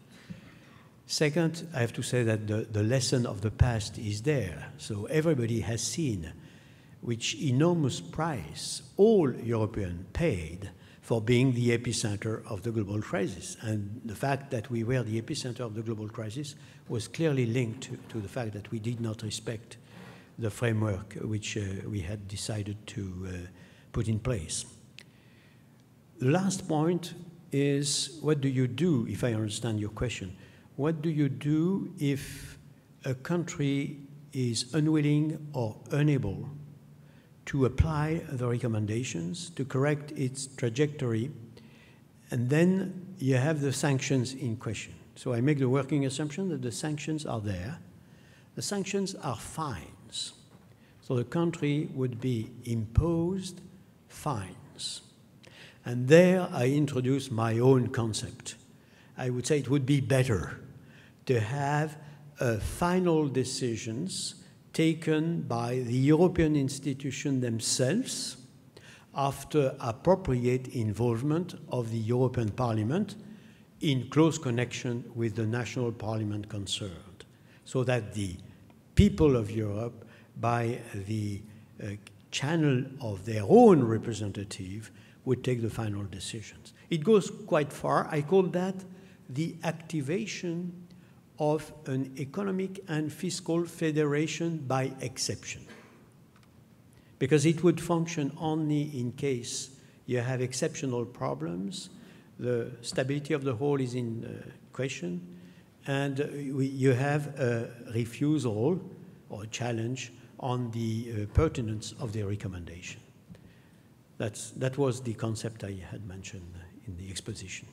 [SPEAKER 3] Second, I have to say that the, the lesson of the past is there. So everybody has seen which enormous price all Europeans paid for being the epicenter of the global crisis. And the fact that we were the epicenter of the global crisis was clearly linked to, to the fact that we did not respect the framework which uh, we had decided to uh, put in place. The last point is what do you do, if I understand your question, what do you do if a country is unwilling or unable to apply the recommendations, to correct its trajectory, and then you have the sanctions in question. So I make the working assumption that the sanctions are there. The sanctions are fines. So the country would be imposed fines. And there I introduce my own concept. I would say it would be better to have uh, final decisions taken by the European institutions themselves after appropriate involvement of the European Parliament in close connection with the national parliament concerned, so that the people of Europe, by the uh, channel of their own representative, would take the final decisions. It goes quite far. I call that the activation of an economic and fiscal federation by exception. Because it would function only in case you have exceptional problems, the stability of the whole is in uh, question, and uh, you have a refusal or challenge on the uh, pertinence of the recommendation. That's, that was the concept I had mentioned in the exposition.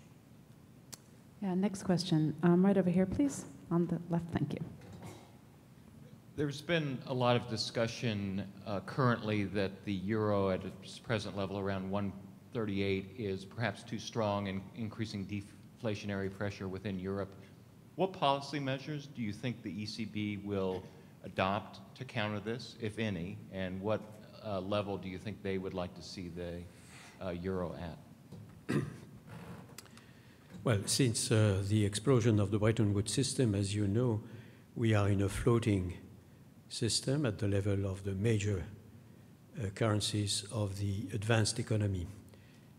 [SPEAKER 1] Yeah, next question. Um, right over here, please. On the left, thank you.
[SPEAKER 5] There's been a lot of discussion uh, currently that the euro at its present level around 138 is perhaps too strong and increasing deflationary pressure within Europe. What policy measures do you think the ECB will adopt to counter this, if any, and what uh, level do you think they would like to see the uh, euro at? [CLEARS THROAT]
[SPEAKER 3] Well, since uh, the explosion of the Bretton Woods system, as you know, we are in a floating system at the level of the major uh, currencies of the advanced economy.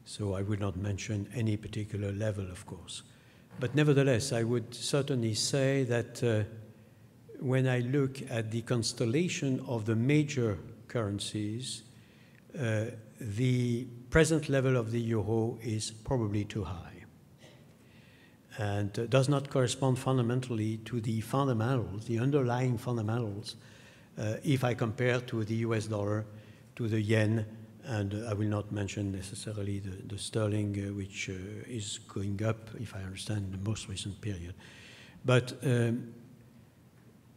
[SPEAKER 3] So I would not mention any particular level, of course. But nevertheless, I would certainly say that uh, when I look at the constellation of the major currencies, uh, the present level of the euro is probably too high and uh, does not correspond fundamentally to the fundamentals, the underlying fundamentals, uh, if I compare to the US dollar, to the yen, and I will not mention necessarily the, the sterling, uh, which uh, is going up, if I understand, in the most recent period. But um,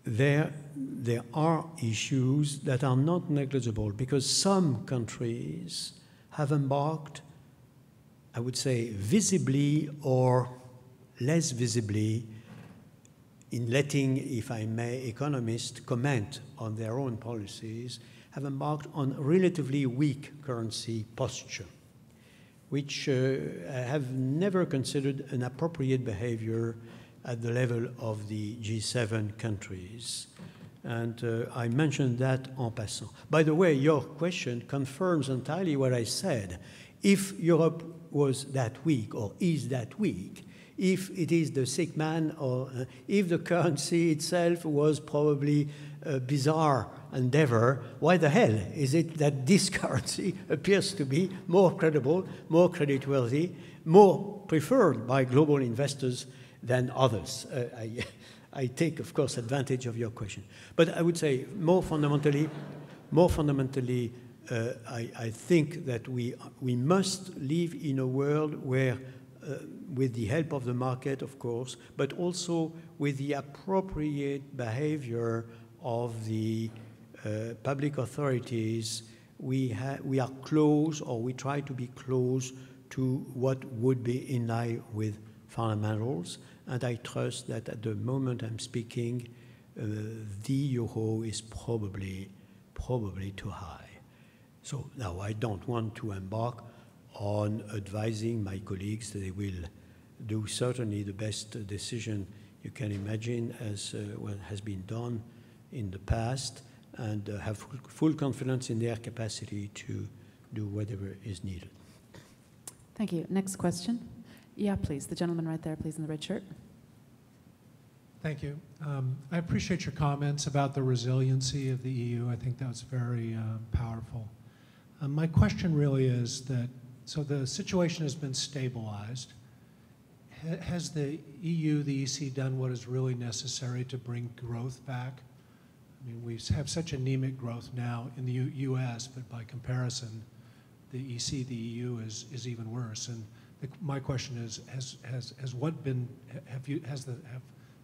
[SPEAKER 3] there, there are issues that are not negligible because some countries have embarked, I would say, visibly or less visibly in letting, if I may, economists comment on their own policies, have embarked on relatively weak currency posture, which uh, have never considered an appropriate behavior at the level of the G7 countries. And uh, I mentioned that en passant. By the way, your question confirms entirely what I said. If Europe was that weak or is that weak, if it is the sick man or uh, if the currency itself was probably a bizarre endeavor, why the hell is it that this [LAUGHS] currency appears to be more credible, more creditworthy, more preferred by global investors than others. Uh, I, [LAUGHS] I take, of course, advantage of your question. But I would say more fundamentally, more fundamentally, uh, I, I, think that we, we must live in a world where, uh, with the help of the market, of course, but also with the appropriate behavior of the uh, public authorities, we, we are close or we try to be close to what would be in line with fundamentals and I trust that at the moment I'm speaking, uh, the euro is probably, probably too high. So now I don't want to embark on advising my colleagues that they will do certainly the best decision you can imagine as uh, what has been done in the past and uh, have full confidence in their capacity to do whatever is needed.
[SPEAKER 1] Thank you. Next question. Yeah, please. The gentleman right there, please, in the red shirt.
[SPEAKER 6] Thank you. Um, I appreciate your comments about the resiliency of the EU. I think that was very uh, powerful. Um, my question really is that so the situation has been stabilized. Has the EU, the EC, done what is really necessary to bring growth back? I mean, we have such anemic growth now in the U US, but by comparison, the EC, the EU is, is even worse. And my question is, has, has, has what been, have you, has the, have,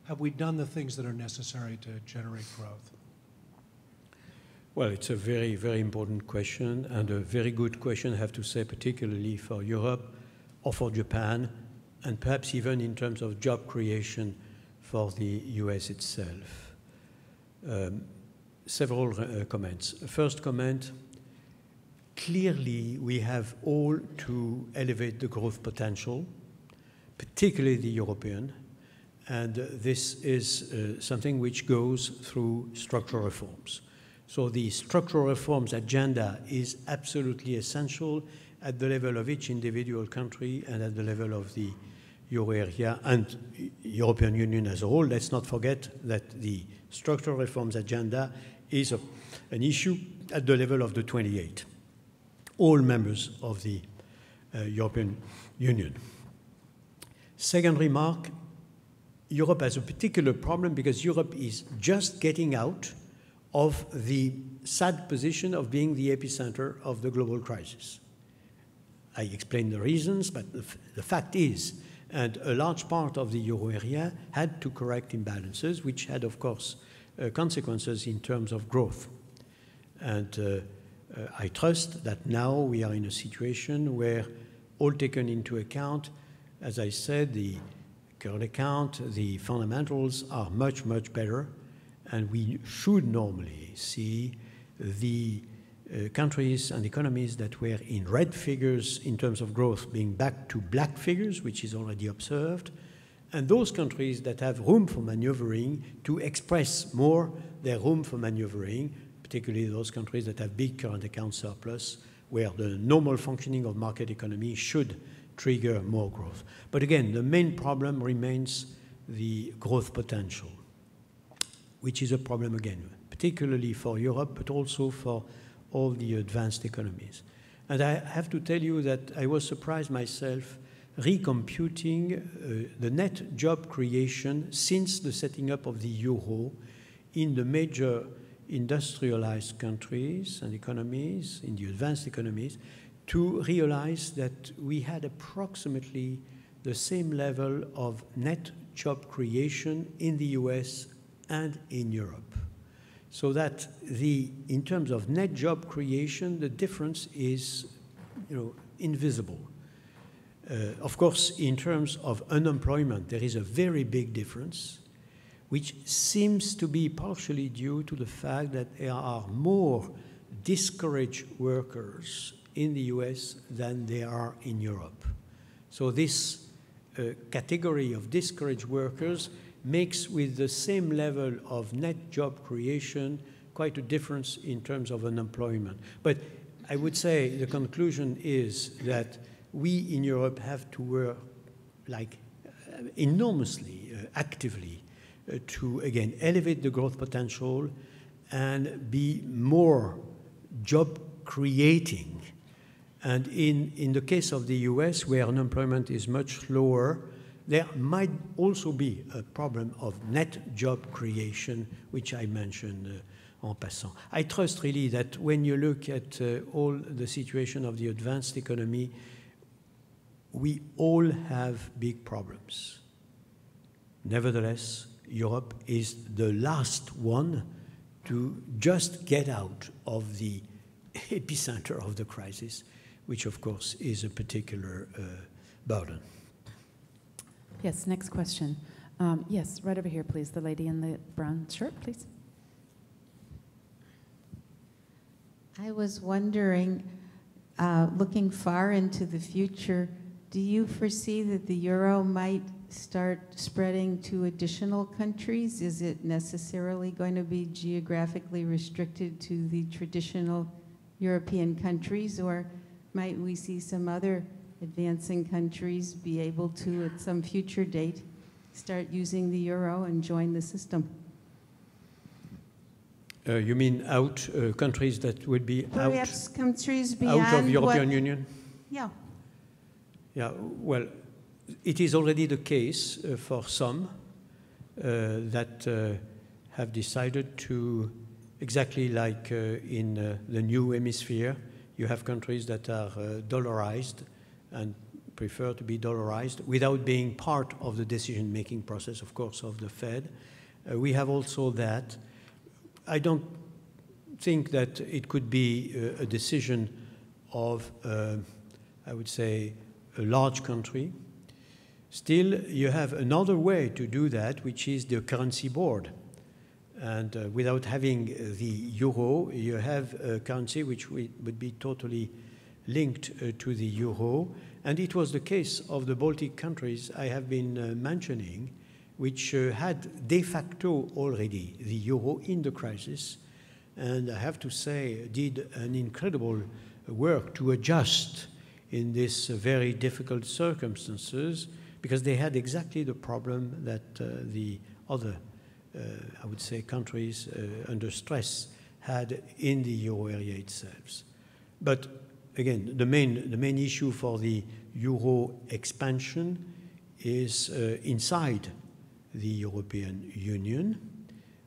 [SPEAKER 6] have we done the things that are necessary to generate growth?
[SPEAKER 3] Well, it's a very, very important question and a very good question, I have to say, particularly for Europe or for Japan, and perhaps even in terms of job creation for the US itself. Um, several uh, comments. First comment clearly we have all to elevate the growth potential, particularly the European, and this is uh, something which goes through structural reforms. So the structural reforms agenda is absolutely essential at the level of each individual country and at the level of the euro area and European Union as a whole. Let's not forget that the structural reforms agenda is a, an issue at the level of the 28, all members of the uh, European Union. Second remark, Europe has a particular problem because Europe is just getting out of the sad position of being the epicenter of the global crisis. I explained the reasons, but the, the, fact is, and a large part of the euro area had to correct imbalances, which had, of course, uh, consequences in terms of growth. And uh, I trust that now we are in a situation where, all taken into account, as I said, the current account, the fundamentals are much, much better, and we should normally see the uh, countries and economies that were in red figures in terms of growth being back to black figures, which is already observed, and those countries that have room for maneuvering to express more their room for maneuvering, particularly those countries that have big current account surplus, where the normal functioning of market economy should trigger more growth. But again, the main problem remains the growth potential, which is a problem again, particularly for Europe, but also for all the advanced economies. And I have to tell you that I was surprised myself recomputing uh, the net job creation since the setting up of the euro in the major industrialized countries and economies, in the advanced economies, to realize that we had approximately the same level of net job creation in the US and in Europe. So that the, in terms of net job creation, the difference is you know, invisible. Uh, of course, in terms of unemployment, there is a very big difference, which seems to be partially due to the fact that there are more discouraged workers in the US than there are in Europe. So this uh, category of discouraged workers makes with the same level of net job creation quite a difference in terms of unemployment. But I would say the conclusion is that we in Europe have to work like uh, enormously uh, actively to again elevate the growth potential and be more job creating and in, in the case of the US, where unemployment is much lower, there might also be a problem of net job creation, which I mentioned uh, en passant. I trust really that when you look at uh, all the situation of the advanced economy, we all have big problems. Nevertheless, Europe is the last one to just get out of the [LAUGHS] epicenter of the crisis which of course is a particular uh, burden.
[SPEAKER 1] Yes, next question. Um, yes, right over here, please. The lady in the brown shirt, please.
[SPEAKER 7] I was wondering, uh, looking far into the future, do you foresee that the euro might start spreading to additional countries? Is it necessarily going to be geographically restricted to the traditional European countries, or might we see some other advancing countries be able to, at some future date, start using the euro and join the system?
[SPEAKER 3] Uh, you mean out uh, countries that would be
[SPEAKER 7] Perhaps
[SPEAKER 3] out,
[SPEAKER 7] countries beyond
[SPEAKER 3] out of European
[SPEAKER 7] what,
[SPEAKER 3] Union?
[SPEAKER 7] Yeah.
[SPEAKER 3] Yeah, well, it is already the case uh, for some uh, that uh, have decided to, exactly like uh, in the new hemisphere, you have countries that are dollarized and prefer to be dollarized without being part of the decision making process, of course, of the Fed. We have also that. I don't think that it could be uh, a decision of, uh, I would say, a large country. Still, you have another way to do that, which is the currency board. And uh, without having the euro, you have a currency which would be totally linked uh, to the euro. And it was the case of the Baltic countries I have been uh, mentioning, which uh, had de facto already the euro in the crisis. And I have to say, did an incredible work to adjust in these very difficult circumstances because they had exactly the problem that uh, the other, uh, I would say, countries uh, under stress had in the euro area itself. But again, the main, the main issue for the euro expansion is uh, inside the European Union,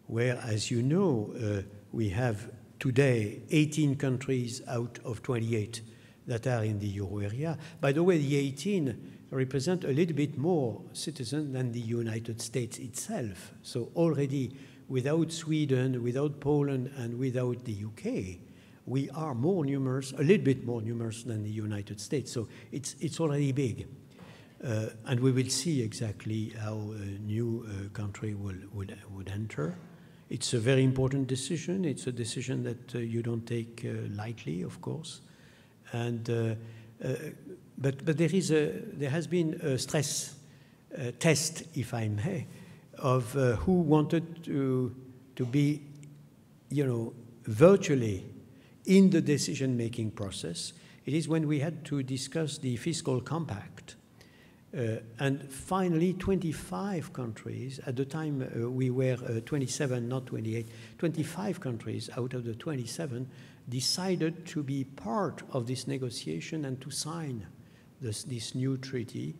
[SPEAKER 3] where, as you know, uh, we have today 18 countries out of 28 that are in the euro area. By the way, the 18 represent a little bit more citizens than the United States itself. So already without Sweden, without Poland, and without the UK, we are more numerous, a little bit more numerous than the United States. So it's, it's already big. Uh, and we will see exactly how a new uh, country will, would, would enter. It's a very important decision. It's a decision that uh, you don't take uh, lightly, of course. And uh, uh, but but there is a there has been a stress test, if I may, of who wanted to to be, you know, virtually in the decision-making process. It is when we had to discuss the fiscal compact uh, and finally, 25 countries, at the time uh, we were uh, 27, not 28, 25 countries out of the 27 decided to be part of this negotiation and to sign this, this new treaty,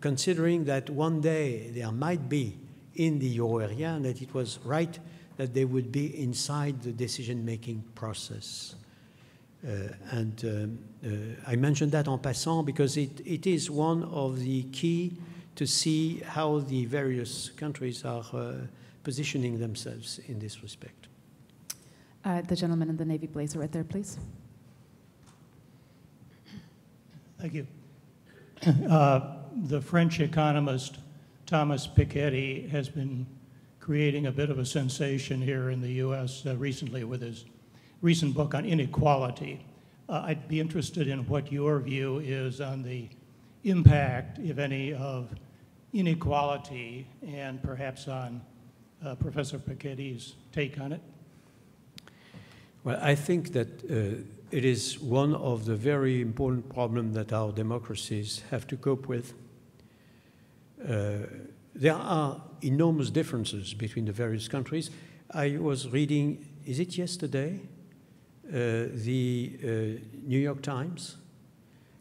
[SPEAKER 3] considering that one day there might be in the euro area and that it was right that they would be inside the decision making process. Uh, and um, uh, I mentioned that en passant because it, it is one of the key to see how the various countries are uh, positioning themselves in this respect.
[SPEAKER 1] Uh, the gentleman in the navy blazer right there, please.
[SPEAKER 8] Thank you. [CLEARS THROAT] Uh, the French economist Thomas Piketty has been creating a bit of a sensation here in the U.S. Uh, recently with his recent book on inequality. Uh, I'd be interested in what your view is on the impact, if any, of inequality and perhaps on uh, Professor Piketty's take on it.
[SPEAKER 3] Well, I think that uh, it is one of the very important problems that our democracies have to cope with. Uh, there are enormous differences between the various countries. I was reading, is it yesterday? Uh, the uh, New York Times,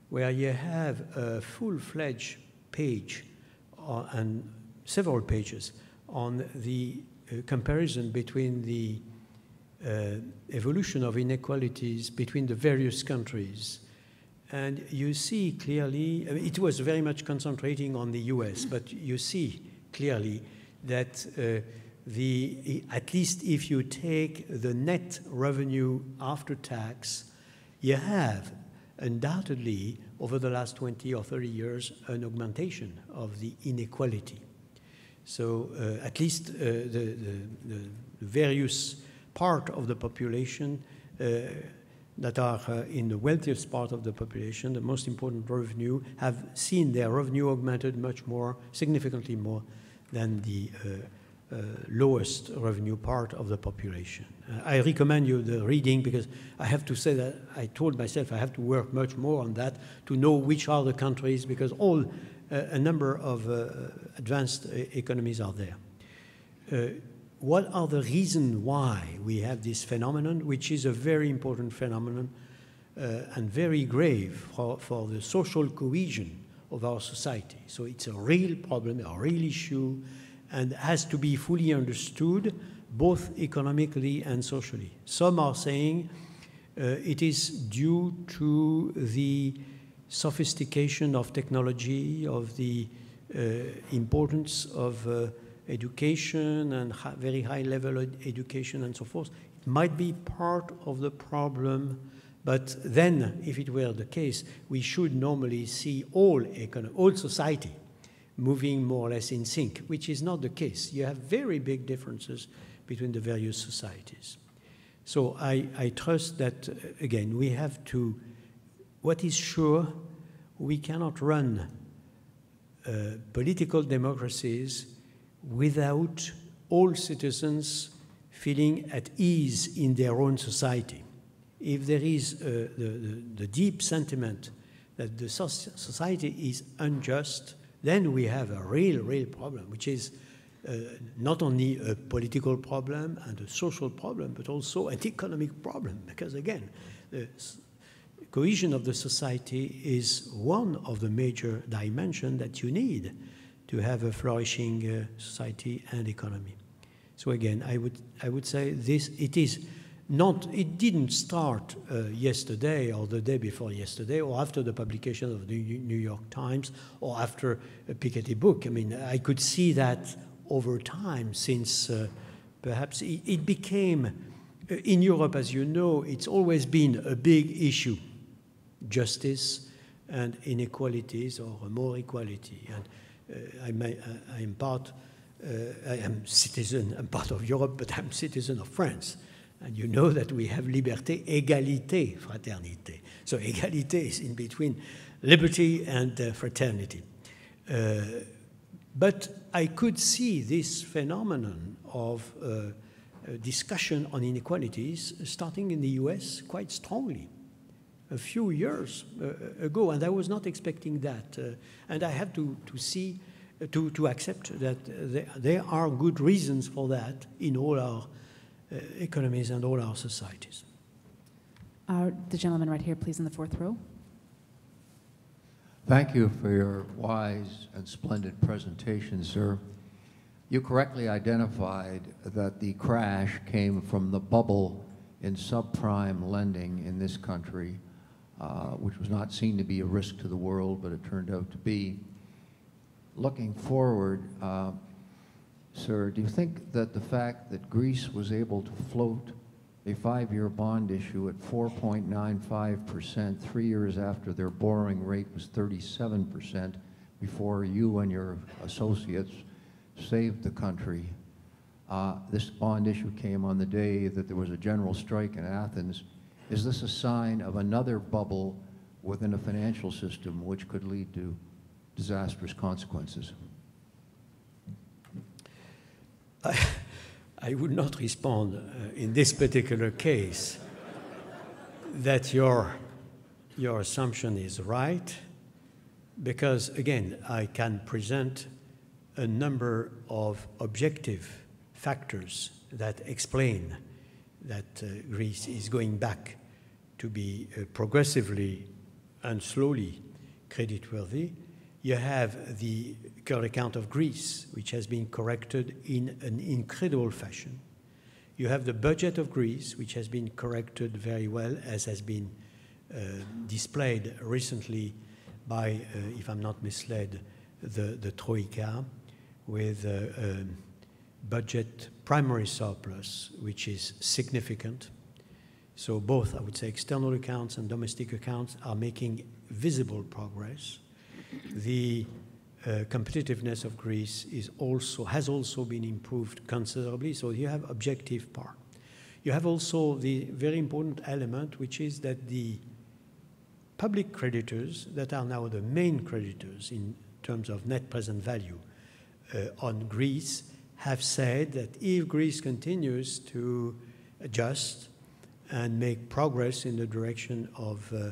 [SPEAKER 3] where you have a full-fledged page on, and several pages on the uh, comparison between the uh, evolution of inequalities between the various countries. And you see clearly, I mean, it was very much concentrating on the US, but you see clearly that uh, the, at least if you take the net revenue after tax, you have undoubtedly over the last 20 or 30 years an augmentation of the inequality. So uh, at least uh, the, the, the, various part of the population uh, that are uh, in the wealthiest part of the population, the most important revenue, have seen their revenue augmented much more, significantly more than the uh, uh, lowest revenue part of the population. Uh, I recommend you the reading because I have to say that I told myself I have to work much more on that to know which are the countries because all uh, a number of advanced economies are there what are the reasons why we have this phenomenon, which is a very important phenomenon uh, and very grave for, for the social cohesion of our society. So it's a real problem, a real issue, and has to be fully understood both economically and socially. Some are saying uh, it is due to the sophistication of technology, of the uh, importance of uh, education and very high level education and so forth. It might be part of the problem, but then, if it were the case, we should normally see all, all society moving more or less in sync, which is not the case. You have very big differences between the various societies. So I, I trust that, uh, again, we have to, what is sure, we cannot run uh, political democracies without all citizens feeling at ease in their own society. If there is uh, the, the, the, deep sentiment that the society is unjust, then we have a real, real problem, which is uh, not only a political problem and a social problem, but also an economic problem. Because again, the cohesion of the society is one of the major dimensions that you need to have a flourishing uh, society and economy. So again, I would, I would say this, it is not, it didn't start uh, yesterday or the day before yesterday or after the publication of the New York Times or after a Piketty book. I mean, I could see that over time since uh, perhaps it, it became, uh, in Europe, as you know, it's always been a big issue, justice and inequalities or more equality. And I, may, I am part, uh, I am citizen, I'm part of Europe, but I'm citizen of France. And you know that we have liberté, égalité, fraternité. So égalité is in between liberty and uh, fraternity. Uh, but I could see this phenomenon of uh, uh discussion on inequalities starting in the US quite strongly a few years uh, ago, and I was not expecting that. Uh, and I had to, to see, to, to accept that there, there are good reasons for that in all our uh, economies and all our societies.
[SPEAKER 1] Uh, the gentleman right here, please, in the fourth row.
[SPEAKER 9] Thank you for your wise and splendid presentation, sir. You correctly identified that the crash came from the bubble in subprime lending in this country, uh, which was not seen to be a risk to the world, but it turned out to be. Looking forward, uh, Sir, do you think that the fact that Greece was able to float a five-year bond issue at 4.95% three years after their borrowing rate was 37% before you and your associates saved the country. Uh, this bond issue came on the day that there was a general strike in Athens. Is this a sign of another bubble within a financial system which could lead to disastrous consequences?
[SPEAKER 3] I, I would not respond uh, in this particular case that your, your assumption is right, because again, I can present a number of objective factors that explain that uh, Greece is going back to be uh, progressively and slowly creditworthy. You have the current account of Greece, which has been corrected in an incredible fashion. You have the budget of Greece, which has been corrected very well, as has been uh, displayed recently by, uh, if I'm not misled, the, the Troika, with a, a budget primary surplus, which is significant. So both, I would say, external accounts and domestic accounts are making visible progress. The uh, competitiveness of Greece is also, has also been improved considerably. So you have objective part. You have also the very important element, which is that the public creditors that are now the main creditors in terms of net present value uh, on Greece have said that if Greece continues to adjust and make progress in the direction of uh, uh,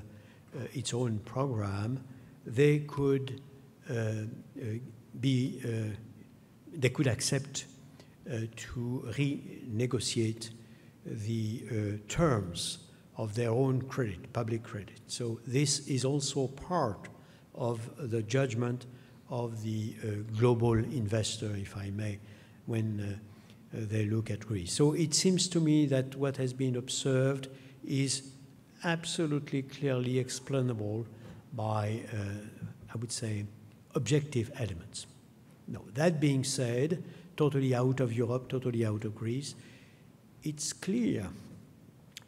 [SPEAKER 3] its own program, they could uh, uh, be, they could accept to renegotiate the terms of their own credit, public credit. So this is also part of the judgment of the global investor, if I may, when they look at Greece. So it seems to me that what has been observed is absolutely clearly explainable by, uh, I would say, objective elements. Now, that being said, totally out of Europe, totally out of Greece, it's clear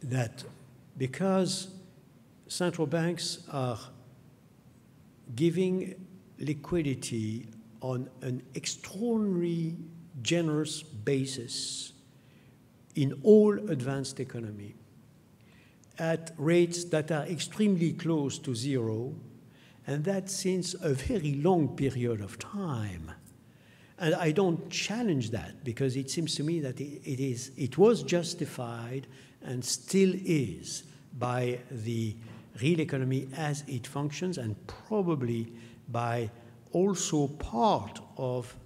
[SPEAKER 3] that because central banks are giving liquidity on an extraordinarily generous basis in all advanced economy at rates that are extremely close to zero, and that since a very long period of time. And I don't challenge that because it seems to me that it, it, is, it was justified and still is by the real economy as it functions and probably by also part of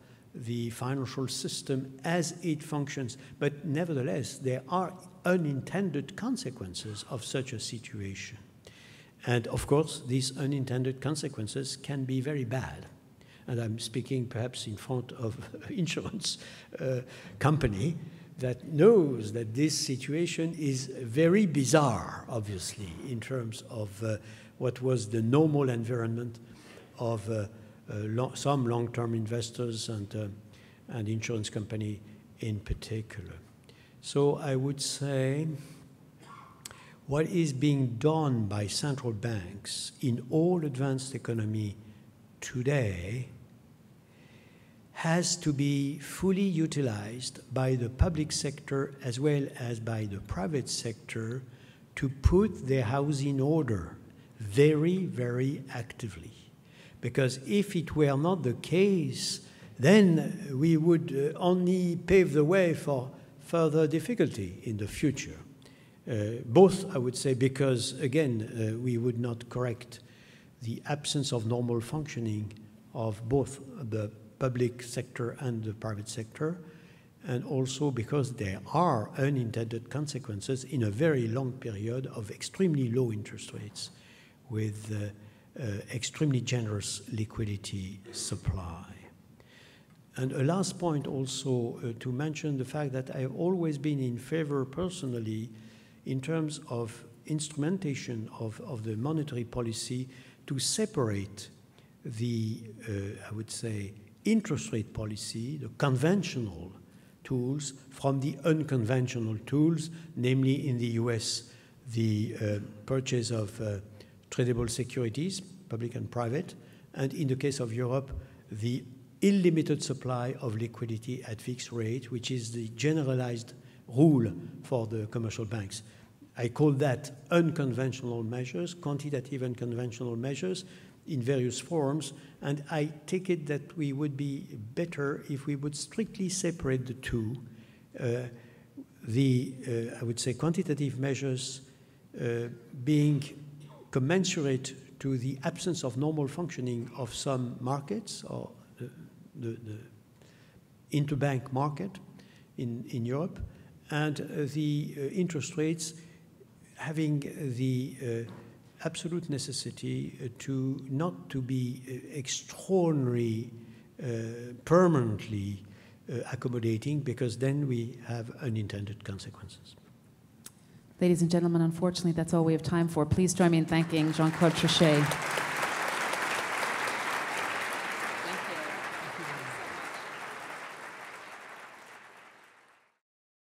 [SPEAKER 3] the financial system as it functions. But nevertheless, there are unintended consequences of such a situation. And of course, these unintended consequences can be very bad. And I'm speaking perhaps in front of [LAUGHS] insurance uh, company that knows that this situation is very bizarre, obviously, in terms of uh, what was the normal environment of uh, long, some long-term investors and, uh, and insurance company in particular. So I would say what is being done by central banks in all advanced economy today has to be fully utilized by the public sector as well as by the private sector to put their house in order very, very actively. Because if it were not the case, then we would uh, only pave the way for further difficulty in the future. Uh, both, I would say, because again, uh, we would not correct the absence of normal functioning of both the public sector and the private sector, and also because there are unintended consequences in a very long period of extremely low interest rates with uh, extremely generous liquidity supply. And a last point also uh, to mention the fact that I have always been in favor personally in terms of instrumentation of, of the monetary policy to separate the, uh, I would say, interest rate policy, the conventional tools, from the unconventional tools, namely in the US, the uh, purchase of uh, tradable securities, public and private, and in the case of Europe, the unlimited supply of liquidity at fixed rate, which is the generalized rule for the commercial banks. I call that unconventional measures, quantitative unconventional measures in various forms, and I take it that we would be better if we would strictly separate the two. Uh, the, uh, I would say, quantitative measures uh, being commensurate to the absence of normal functioning of some markets or the, the interbank market in, in Europe, and uh, the uh, interest rates having the uh, absolute necessity to not to be extraordinary, permanently accommodating, because then we have unintended consequences.
[SPEAKER 1] Ladies and gentlemen, unfortunately, that's all we have time for. Please join me in thanking Jean Claude Trichet.